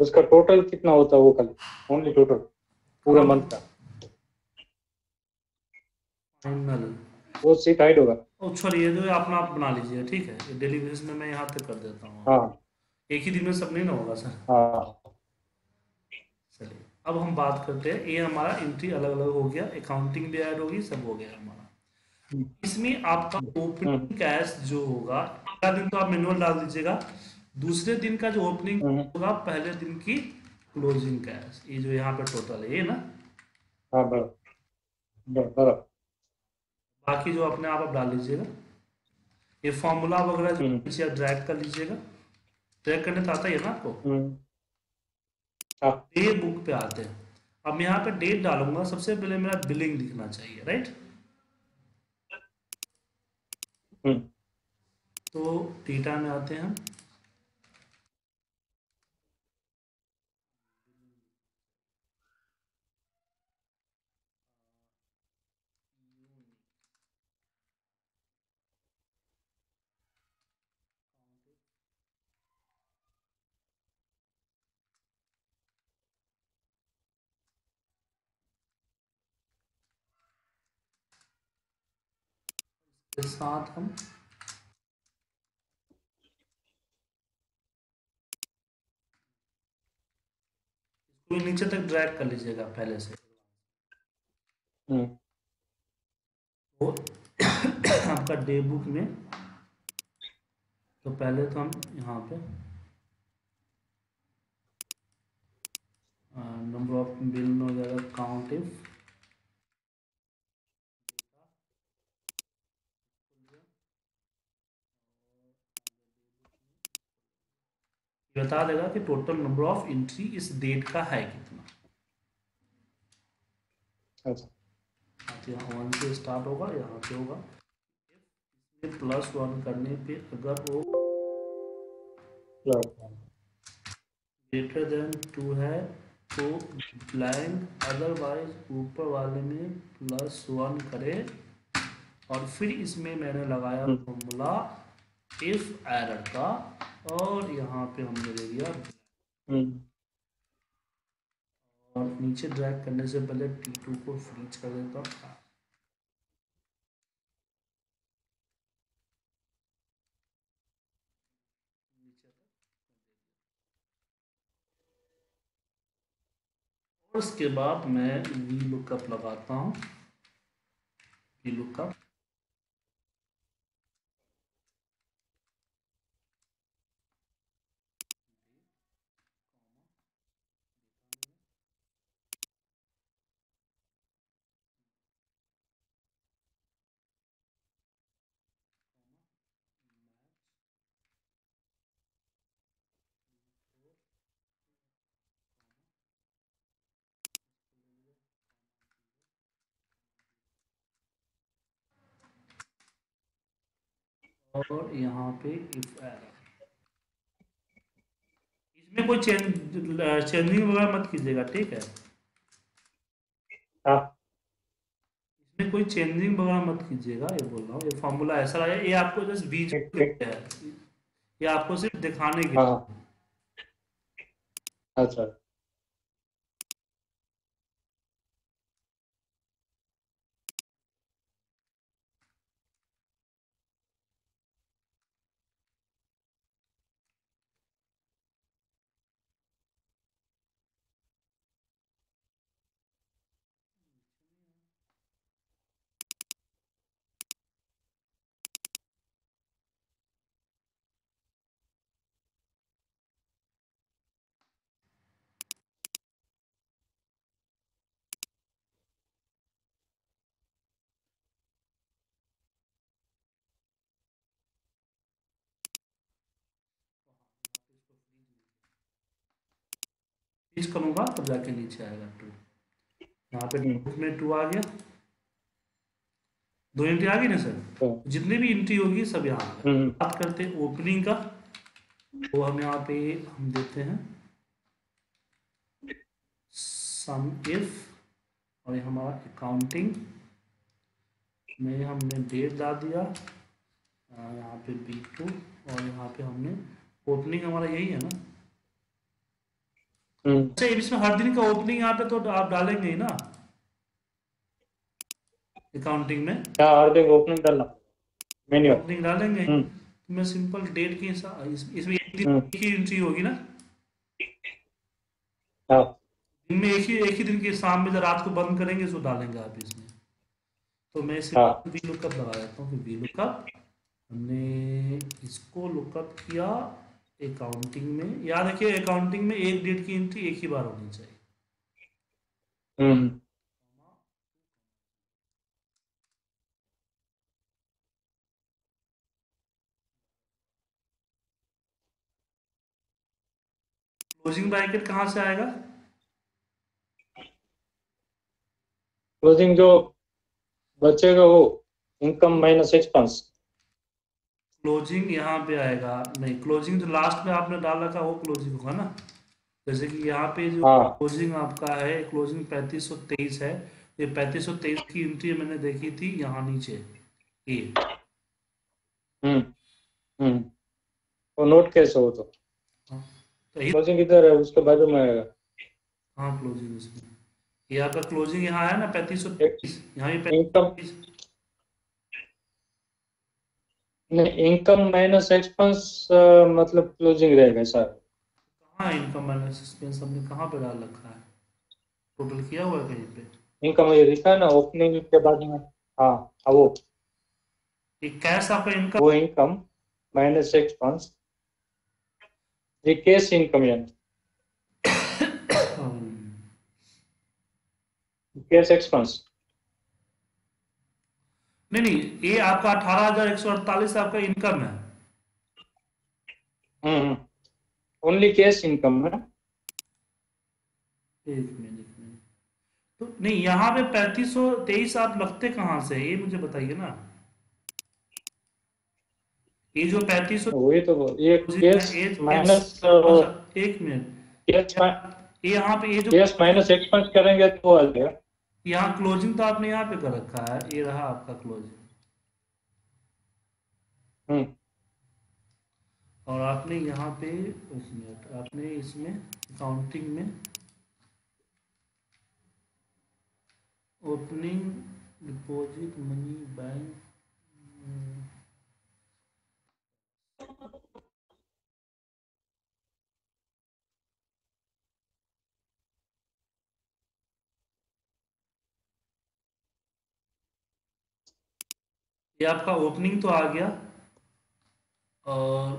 उसका टोटल कितना होता है वो खाली? ओनली टोटल पूरे मंथ का। फाइनल वो सीट हाइड होगा। ये जो अपना आप बना लीजिए ठीक है? ये डेली बेसिस में मैं यहाँ तक कर देता हूँ। हाँ। एक ही दिन में सब नहीं ना होगा सर? हाँ। चलिए अब हम बात करते हैं। ये हमारा एंट्री अलग अलग हो गया अकाउंटिंग भी ऐड होगी सब हो गया हमारा। इसमें आपका ओपनिंग कैश जो होगा पहला दिन तो आप मैनुअल डाल दीजिएगा दूसरे दिन का जो ओपनिंग हम्म। होगा पहले दिन की क्लोजिंग कैश ये जो यहाँ पे टोटल है ये ना? हाँ बराबर। बराबर। बाकी जो अपने आप आप डाल लीजिएगा। ये फॉर्मूला वगैरह जो हम्म। नीचे आप ड्रैग कर लीजिएगा। ड्रैग करने तो आता ही है ना आपको? हम्म। हाँ। डे बुक पे आते हैं। अब मैं यहाँ पे डेट डालूँगा। सबसे पहले मेरा बिलिंग दिखना चाहिए राइट हम्म। तो डेटा में आते हैं हम। के साथ हम इसको नीचे तक ड्रैग कर लीजिएगा पहले से। हम्म। तो आपका डे बुक में तो पहले तो हम यहाँ पे नंबर ऑफ़ बिल हो जाएगा काउंट इफ़ बता देगा कि टोटल नंबर ऑफ़ एंट्री इस डेट का है कितना। अच्छा। हाँ, तो वन से स्टार्ट होगा यहाँ पे होगा। इसमें प्लस वन करने पे अगर वो ग्रेटर देन टू है तो ब्लैंक अदरवाइज़ ऊपर वाले में प्लस वन करे। और फिर इसमें मैंने लगाया। फॉर्मूला इफ़ एरर का और यहाँ पे हमने दे दिया हम्म। और नीचे ड्रैग करने से पहले टी टू को फ्रीज कर देता हूँ। उसके बाद मैं वी लुकअप लगाता हूँ। वी लुकअप और यहाँ पे इफ़ इसमें कोई चेंज चेंजिंग वगैरह मत कीजिएगा ठीक है? हाँ। इसमें कोई चेंजिंग वगैरह मत कीजिएगा ये बोल रहा हूँ ये फॉर्मूला ऐसा रहा ये आपको जस्ट बीच। है। ये आपको सिर्फ़ दिखाने के हाँ। अच्छा। रीच करूँगा तब जाके नीचे आएगा टू यहाँ पे। में टू आ गया। दो एंट्री आ गई ना सर तो, जितनी भी एंट्री होगी सब यहाँ। हम्म, बात करते हैं ओपनिंग का। तो हम यहाँ पे हम देते हैं। सम इफ़ और ये हमारा अकाउंटिंग में हमने डेट डाल दिया। यहाँ पे बी टू और यहाँ पे हमने ओपनिंग हमारा यही है ना। हम्म, अच्छा इसमें हर दिन का ओपनिंग यहाँ पे तो आप डालेंगे ही ना? अकाउंटिंग में? क्या हार्दिक ओपनिंग डालना। मेन्यू ओपनिंग डालेंगे। हम्म, तो मैं सिंपल डेट के हिसाब इसमें एक दिन हम्म। ही एंट्री होगी ना? हाँ। दिन में एक ही एक ही दिन के शाम में जब रात को बंद करेंगे तो डालेंगे आप इसमें। तो मैं इसे हाँ। वी लुकअप लगा देता हूँ कि वी लुकअप हमने इसको लुकअप किया। अकाउंटिंग में याद रखिए अकाउंटिंग में एक डेट की एंट्री एक ही बार होनी चाहिए। क्लोजिंग ब्रैकेट कहाँ से आएगा? क्लोजिंग जो बचेगा वो इनकम माइनस एक्सपेंस क्लोजिंग यहाँ पे आएगा। नहीं क्लोजिंग जो लास्ट में आपने डाल रखा वो क्लोजिंग होगा ना? जैसे कि यहाँ पे जो हाँ। क्लोजिंग आपका है क्लोजिंग पैंतीस सौ तेईस है। ये पैंतीस सौ तेईस की एंट्री मैंने देखी थी यहाँ नीचे। ये। हम्म हम्म। वो नोट कैसे हो तो तो क्लोजिंग किधर है? उसके बाजू में आएगा। हाँ क्लोजिंग इसमें ये आपका क्लोजिंग यहाँ है ना पैंतीस सौ तेईस? यहाँ भी पैंतीस नहीं इनकम माइनस एक्सपेंस मतलब क्लोजिंग रहेगा सर। कहाँ इनकम माइनस एक्सपेंस हमने कहाँ पे डाल रखा है? टोटल किया हुआ है कहीं पे? इनकम ये लिखा है ना ओपनिंग के बाद में। हाँ हाँ वो। ये कैश आपका इनकम वो इनकम माइनस एक्सपेंस ये कैश इनकम यानी। कैश एक्सपेंस नहीं नहीं ये आपका अठारह हज़ार एक सौ अड़तालीस आपका इनकम है। ओनली कैश इनकम है। एक मिनट तो नहीं यहाँ पे पैंतीस सौ तेईस आप लगते कहाँ से ये मुझे बताइए ना। ये जो पैंतीस सौ वही तो ये कैश माइनस एक मिनट ये यहाँ पे ये जो कैश माइनस एक्सपेंस करेंगे तो आ जाएगा। यहाँ क्लोजिंग तो आपने यहाँ पे कर रखा है ये रहा आपका क्लोजिंग हम्म। और आपने यहाँ पे एक मिनट आपने इसमें अकाउंटिंग में ओपनिंग डिपॉजिट मनी बैंक ये आपका ओपनिंग तो आ गया। और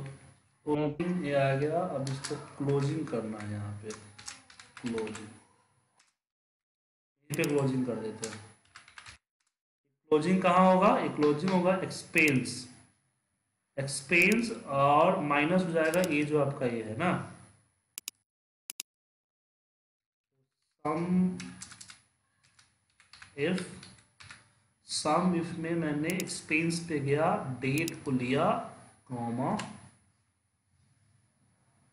ओपनिंग ये आ गया। अब इसको क्लोजिंग करना है यहाँ पे। क्लोजिंग पे क्लोजिंग कर देते हैं। क्लोजिंग कहाँ होगा? ये क्लोजिंग होगा एक्सपेंस एक्सपेंस और माइनस हो जाएगा ये जो आपका ये है ना। सम इफ़ सम इफ़ में मैंने एक्सपेंस पे गया डेट को लिया कॉमा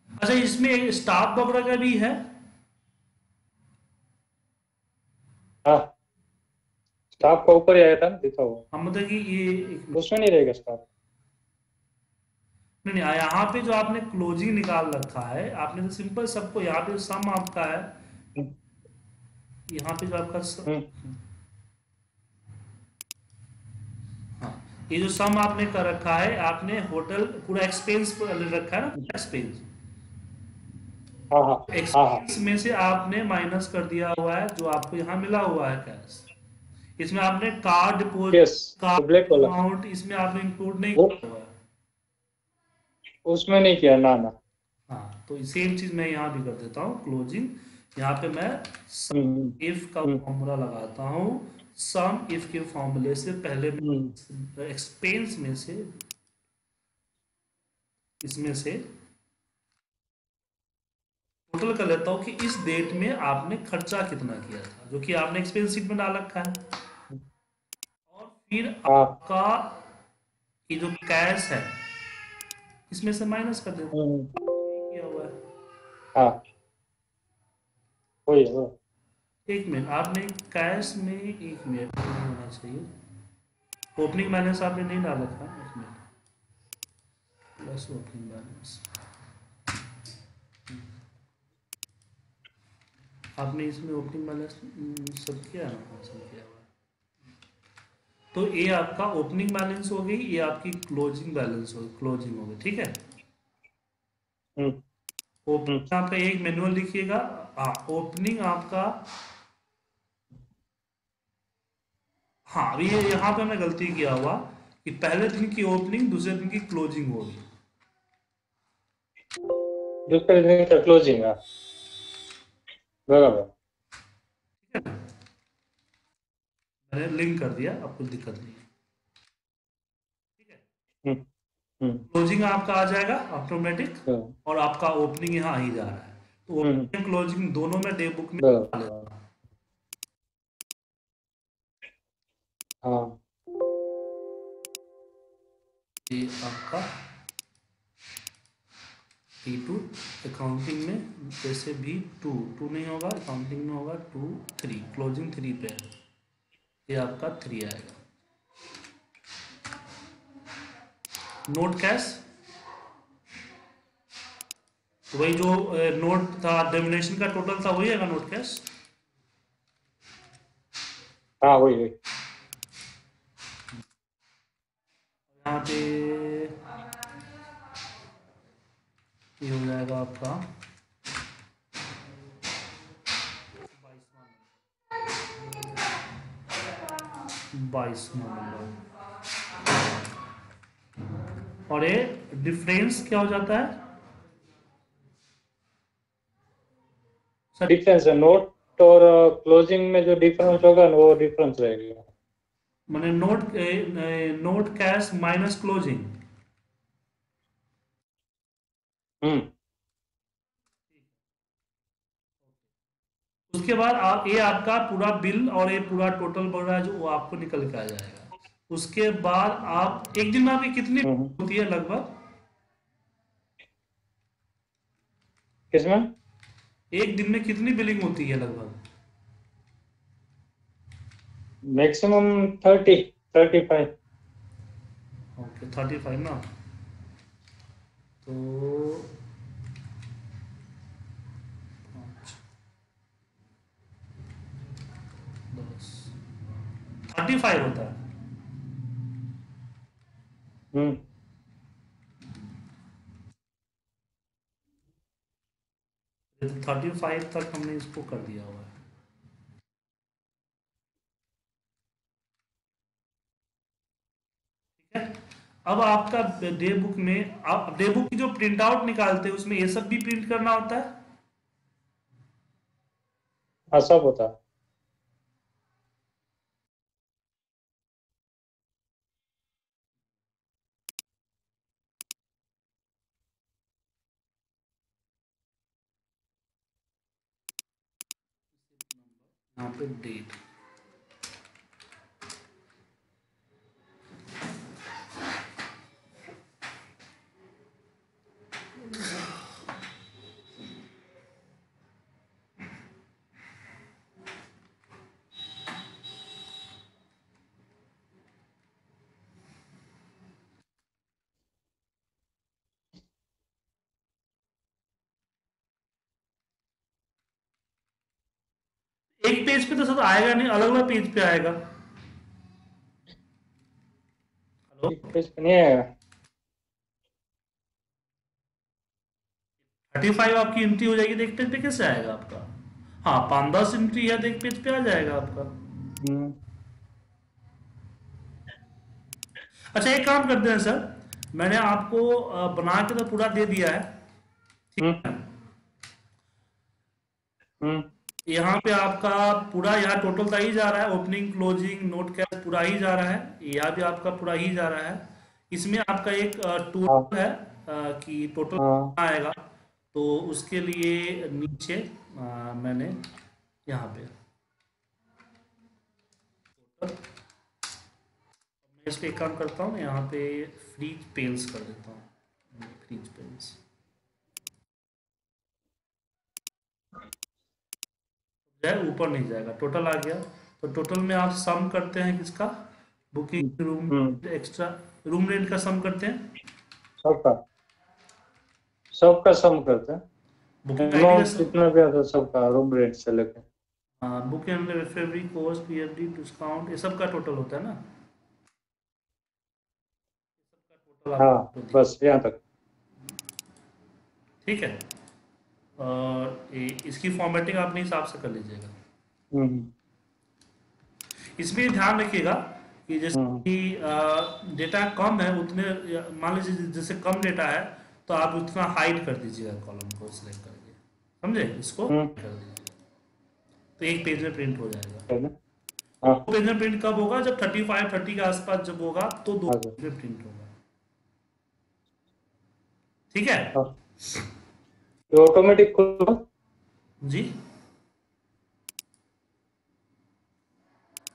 अच्छा इसमें स्टाफ वगैरह का भी है? हाँ। स्टाफ का ऊपर ही आया था ना दिखा हुआ हम मतलब कि ये उसमें नहीं रहेगा स्टाफ नहीं नहीं यहाँ पे जो आपने क्लोजिंग निकाल रखा है आपने तो सिंपल सबको यहाँ पे सम आपका है। यहाँ पे जो आपका स... हम्म हाँ ये जो सम आपने कर रखा है आपने होटल पूरा एक्सपेंस रखा है ना? एक्सपेंस हाँ हाँ हाँ। एक्सपेंस में से आपने माइनस कर दिया हुआ है जो आपको यहाँ मिला हुआ है कैश इसमें आपने कार्ड यस कार्ड अमाउंट इसमें आपने इंक्लूड नहीं किया हुआ है। उसमें नहीं किया ना ना। हाँ तो सेम चीज़ मैं यहाँ भी कर देता हूँ क्लोजिंग यहाँ पे मैं हम्म इफ़ का हम्म। फॉर्मूला लगाता हूँ। सम इफ़ के फॉर्मूले से पहले एक्सपेंस में से इसमें से टोटल कर लेता हूँ कि इस डेट में आपने खर्चा कितना किया था जो कि आपने एक्सपेंस शीट में डाल रखा है। और फिर हाँ। आपका ये जो कैश है इसमें से माइनस कर देता हम्म, किया हुआ है। हाँ। है, एक मिनट आपने कैश में एक मिनट नहीं होना चाहिए। ओपनिंग बैलेंस आपने नहीं डाल रखा एक मिनट। प्लस ओपनिंग बैलेंस आपने इसमें ओपनिंग बैलेंस सब किया? ना हाँ, सब किया। तो ये आपका ओपनिंग बैलेंस हो गई ये आपकी क्लोजिंग बैलेंस हो क्लोजिंग हो गई ठीक है? हम्म, ओपनिंग आपका एक मैनुअल लिखिएगा। ओपनिंग आपका हाँ अभी ये यहाँ पे मैं गलती किया हुआ कि पहले दिन की ओपनिंग दूसरे दिन की क्लोजिंग होगी दूसरे दिन का क्लोजिंग है बराबर। मैंने लिंक कर दिया अब कुछ दिक्कत नहीं है। ठीक है? हम्म, हम्म, क्लोजिंग आपका आ जाएगा ऑटोमेटिक हाँ, और आपका ओपनिंग यहाँ आ ही जा रहा है। तो हम्म। ओपनिंग क्लोजिंग दोनों में डे बुक में बराबर डाल देता हूँ। ये आपका टी टू अकाउंटिंग में जैसे भी टू टू नहीं होगा अकाउंटिंग में होगा टू थ्री क्लोजिंग थ्री पे है। ये आपका थ्री आएगा। नोट कैश तो वही जो नोट था डेमिनेशन का टोटल था वही आएगा नोट कैश हाँ वही वही। आपका। बाईसवा नंबर। और ये डिफरेंस क्या हो जाता है? सर। डिफरेंस है नोट और क्लोजिंग में जो डिफरेंस होगा वो डिफरेंस रहेगा। मैंने note note cash minus closing hmm. उसके बाद आप ये आपका पूरा बिल और ये पूरा टोटल बढ़ रहा है जो वो आपको निकल के आ जाएगा। उसके बाद आप एक दिन में आपकी कितनी हम्म। होती है लगभग? किसमें एक दिन में कितनी बिलिंग होती है लगभग? Maximum thirty thirty five okay thirty five ना? तो पाँच दस थर्टी फाइव होता है। हम्म। थर्टी फाइव तक हमने इसको कर दिया हुआ है। ठीक है? अब आपका डे बुक में आप डे बुक की जो प्रिंट आउट निकालते हैं उसमें ये सब भी प्रिंट करना होता है? हाँ सब होता है। यहाँ पे डेट एक पेज पे तो सर आएगा नहीं अलग अलग पेज पे आएगा। हेलो पेज पे नहीं आएगा। थर्टी फाइव आपकी एंट्री हो जाएगी तो एक पेज पे कैसे आएगा आपका? हाँ पाँच दस एंट्री है तो एक पेज पे आ जाएगा आपका। हम्म। अच्छा एक काम करते हैं सर मैंने आपको बना के तो पूरा दे दिया है। ठीक है? हम्म। यहाँ पे आपका पूरा यहाँ टोटल का ही जा रहा है। ओपनिंग क्लोजिंग नोट कैश पूरा ही जा रहा है। यहाँ भी आपका पूरा ही जा रहा है। इसमें आपका एक टूल हाँ। है कि टोटल हाँ। आएगा। तो उसके लिए नीचे आ, मैंने यहाँ पे मैं इस पे एक काम करता हूँ यहाँ पे फ्रीज पेंस कर देता हूँ। फ्रीज पेंस जाए ऊपर नहीं जाएगा। टोटल आ गया। तो टोटल में आप सम करते हैं किसका? Booking room extra room rent का सम करते हैं। सबका। सबका सम करते हैं। बुकिंग कितना गया था सबका रूम रेंट से लेके। हाँ बुक एंड रेफररी कोर्स पीएफडी डिस्काउंट ये सब का टोटल होता है ना? हाँ बस यहाँ तक। ठीक है? और इसकी फॉर्मेटिंग अपने हिसाब से कर लीजिएगा। हम्म, इसमें ध्यान रखिएगा कि जैसे हम्म। कि डेटा कम है उतने मान लीजिए जैसे कम डेटा है तो आप उतना हाइड कर दीजिएगा कॉलम को सिलेक्ट करके। समझे? इसको हम्म। कर दीजिए तो एक पेज में प्रिंट हो जाएगा। है ना? हाँ। दो पेज में प्रिंट कब होगा? जब 35 30 के आसपास जब होगा तो दो हाँ, पेज में प्रिंट होगा। ठीक है? हाँ। तो ऑटोमेटिक खुल। जी।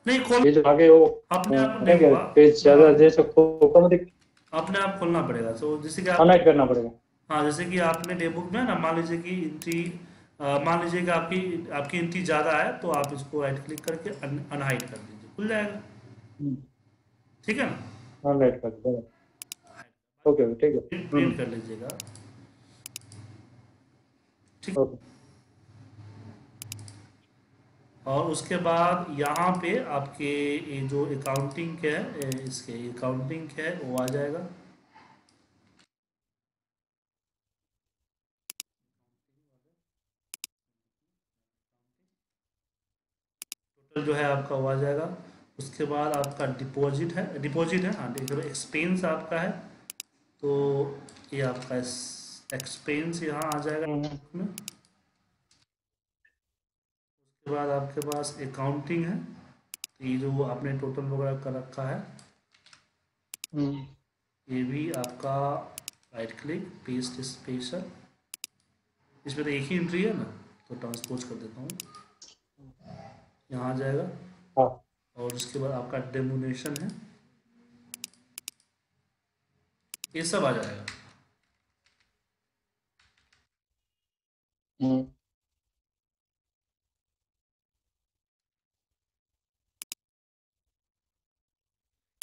नहीं खोल ये आगे वो अपने आप नहीं होगा पेज ज़्यादा जैसे ऑटोमेटिक अपने आप खोलना पड़ेगा। तो जैसे कि आप अनहाइड करना पड़ेगा। हाँ जैसे कि आपने डे बुक में ना मान लीजिए कि एंट्री मान लीजिए कि आपकी आपकी एंट्री ज़्यादा है तो आप इसको राइट क्लिक करके अनहाइड कर दीजिए। खुल जाएगा। ठीक है ना? अनहाइड कर ओके ठीक है। प्रिंट प्रिंट कर लीजिएगा। ठीक। और उसके बाद यहाँ पे आपके जो अकाउंटिंग के है इसके अकाउंटिंग के है, वो आ जाएगा। टोटल जो है आपका वो आ जाएगा। उसके बाद आपका डिपॉजिट है। डिपॉजिट है हाँ एक्सपेंस आपका है। तो ये आपका एक्सपेंस यहाँ आ जाएगा हम्म, में। उसके बाद आपके पास अकाउंटिंग है। तो ये जो आपने टोटल वगैरह कर रखा है। हम्म, ये भी आपका राइट क्लिक पेस्ट स्पेशल इसमें तो एक ही एंट्री है ना? तो ट्रांसपोज कर देता हूँ। यहाँ आ जाएगा। हाँ। और उसके बाद आपका डेमोनेशन है। ये सब आ जाएगा। हम्म,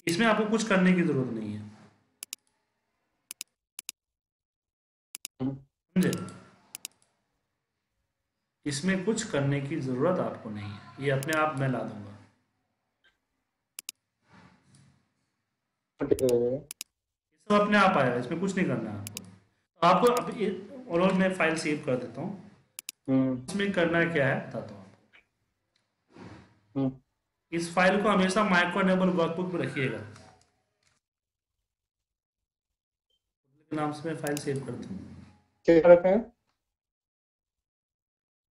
इसमें आपको कुछ करने की ज़रूरत नहीं है। हम्म, समझे? इसमें कुछ करने की ज़रूरत आपको नहीं है। ये अपने आप मैं ला दूँगा। ये सब अपने आप आएगा इसमें कुछ नहीं करना है आपको। तो आपको अब ये ओवरऑल मैं फ़ाइल सेव कर देता हूँ। इसमें करना क्या है? बताता हूँ हम्म, इस फ़ाइल को हमेशा माइक्रो एनेबल वर्कबुक में रखिएगा। नाम से मैं फ़ाइल सेव करता हूँ। क्या रखा है?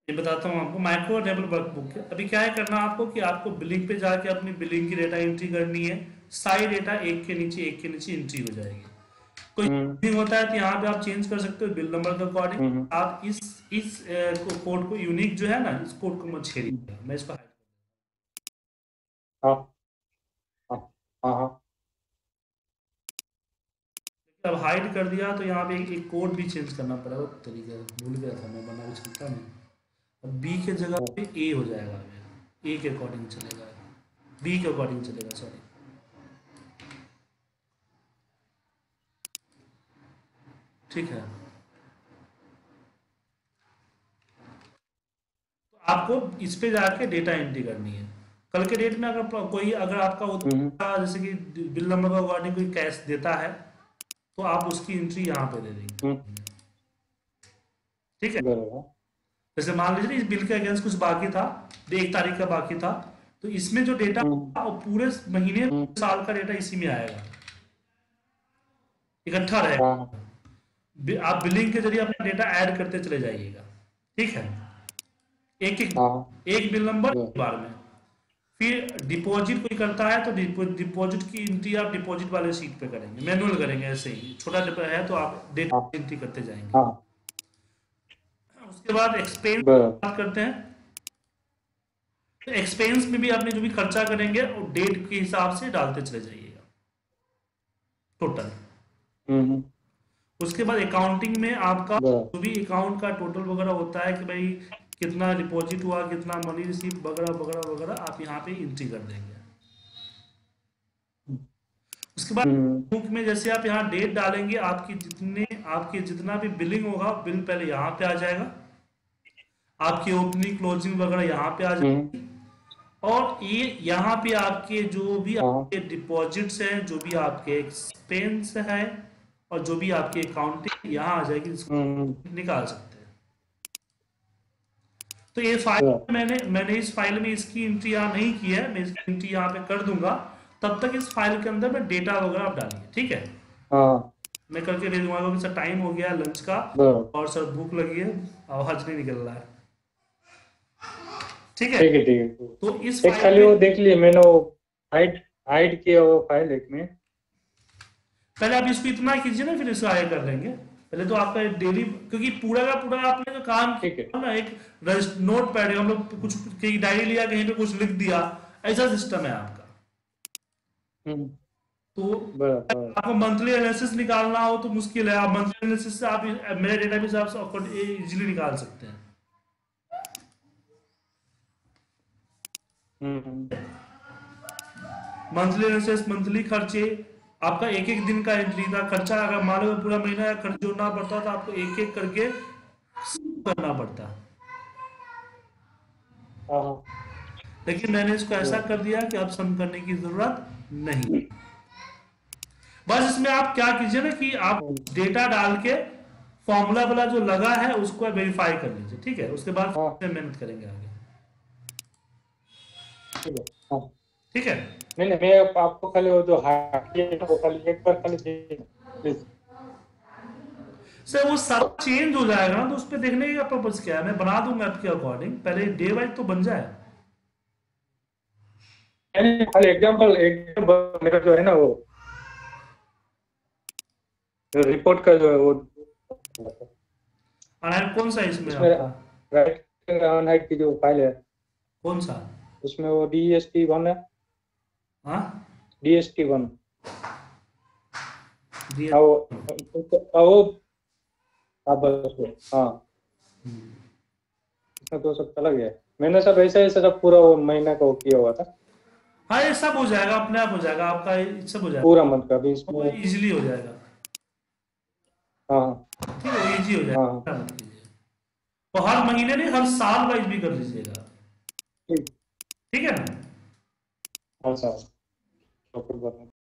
ये बताता हूँ आपको माइक्रो एनेबल वर्कबुक है। अभी क्या है करना आपको कि आपको बिलिंग पे जाके अपनी बिलिंग की डेटा एंट्री करनी है। सारी डेटा एक के नीचे एक के नीचे एंट्री हो जाएगी। कोई हम्म, होता है तो यहाँ पे आप चेंज कर सकते हो बिल नंबर के अकॉर्डिंग हम्म, आप इस इस कोड को यूनिक जो है ना इस कोड को मत छेड़िए। मैं इसको हाँ। हाँ। हाँ हाँ अब हाइड कर दिया तो यहाँ पे एक, कोड भी चेंज करना पड़ेगा तरीका भूल गया था मैं बना के चलता नहीं। अब बी के जगह पे ए हो जाएगा। ए के अकॉर्डिंग चलेगा। बी के अकॉर्डिंग चलेगा सॉरी ठीक है। तो आपको इस पे जाके डेटा एंट्री करनी है। कल के डेट में अगर कोई अगर आपका हम्म, जैसे कि बिल नंबर का अकॉर्डिंग कोई कैश देता है तो आप उसकी एंट्री यहाँ पे दे देंगे। हम्म, ठीक है? जैसे मान लीजिए इस बिल के अगेंस्ट कुछ बाकी था एक तारीख का बाकी था तो इसमें जो डेटा हम्म। वो पूरे महीने। साल का डेटा इसी में आएगा। इकट्ठा रहेगा। हाँ। आप बिलिंग के ज़रिए अपना डेटा ऐड करते चले जाइएगा। ठीक है? एक एक हाँ। एक बिल नंबर। एक बार में। फिर डिपॉजिट कोई करता है तो डिपॉजिट की एंट्री आप डिपॉजिट वाले सीट पे करेंगे। मैनुअल करेंगे ऐसे ही। छोटा है तो आप डेटा हाँ। एंट्री करते जाएँगे। हाँ। उसके बाद एक्सपेंस बात करते हैं। तो एक्सपेंस में भी आपने जो भी खर्चा करेंगे वो डेट के हिसाब से डालते चले जाइएगा। टोटल उसके बाद अकाउंटिंग में आपका जो भी अकाउंट का टोटल वगैरह होता है कि भाई कितना डिपॉजिट हुआ कितना मनी रिसीव वगैरह वगैरह वगैरह आप यहाँ पे एंट्री कर देंगे। उसके बाद हम्म, बुक में जैसे आप यहाँ डेट डालेंगे आपकी जितने आपके जितना भी बिलिंग होगा बिल पहले यहाँ पे आ जाएगा। आपकी ओपनिंग क्लोजिंग वगैरह यहाँ पे आ जाएगी। हम्म, और ये यहाँ पे आपके जो भी हाँ। आपके डिपॉजिट्स हैं जो भी आपके एक्सपेंस है और जो भी आपकी अकाउंटिंग यहाँ आ जाएगी इसको हम्म, निकाल सकते हैं। तो ये फ़ाइल। मैंने मैंने इस फ़ाइल में इसकी एंट्री यहाँ नहीं की है मैं इसकी एंट्री यहाँ पे कर दूँगा। तब तक इस फ़ाइल के अंदर मैं डेटा वगैरह आप डालिए ठीक है? हाँ। मैं करके दे दूँगा क्योंकि सर टाइम हो गया लंच का। और सर भूख लगी है आवाज़ नहीं निकल रहा है। ठीक है? ठीक है ठीक है। तो इस फ़ाइल में देख लिए मैंने वो हाइड हाइड किया वो फ़ाइल एक में। पहले आप इसको इतना कीजिए ना फिर इसको आगे कर लेंगे पहले तो आपका डेली क्योंकि पूरा का पूरा आपने जो काम किया ना एक नोट पैड हम लोग कुछ कहीं डायरी लिया कहीं पे कुछ लिख दिया ऐसा सिस्टम है आपका। हम्म, तो आपको मंथली एनालिसिस निकालना हो तो मुश्किल है आप मंथली एनालिसिस से आप मेरे डेटाबेस आप इजीली निकाल सकते हैं। मंथली एनालिसिस मंथली खर्चे आपका एक एक दिन का एंट्री था खर्चा अगर मान लो पूरा महीना का खर्च जोड़ना पड़ता तो आपको एक एक करके करना पड़ता। हाँ। हाँ लेकिन मैंने इसको ऐसा कर दिया कि अब सम करने की ज़रूरत नहीं। बस इसमें आप क्या कीजिए ना कि आप डेटा डाल के फॉर्मूला वाला जो लगा है उसको वेरीफाई कर लीजिए ठीक है? उसके बाद हाँ। मेहनत करेंगे आगे। है। हाँ। ठीक है? नहीं नहीं मैं आप- आपको खाली वो जो वो खाली एक बार खाली प्लीज़ सर वो सारा चेंज हो जाएगा ना तो उस पर देखने का पर्पज क्या है? मैं बना दूँगा आपके अकॉर्डिंग पहले डे वाइज तो बन जाए। एग्जांपल एग्जांपल मेरा जो है ना वो। रिपोर्ट का जो है वो। अनायर कौन सा इसमें राइट की जो फ़ाइल है। कौन सा? उसमें वो डी एस टी वन है। हाँ? डी एस टी वन दिए हाँ हाँ, हाँ बस हाँ। इसमें तो सब चला गया है। मैंने सब ऐसा ऐसा सब पूरा वो महीना का किया हुआ था। हाँ ये सब हो जाएगा अपने आप हो जाएगा आपका ये सब हो जाएगा। पूरा मंथ का भी इसमें इजीली हो जाएगा। हाँ। ठीक है इजी हो जाएगा। हाँ। और हर महीने नहीं हर साल वाइज भी कर लीजिएगा। ठीक। ठीक है ना? हाँ सर तो फिर बताओ।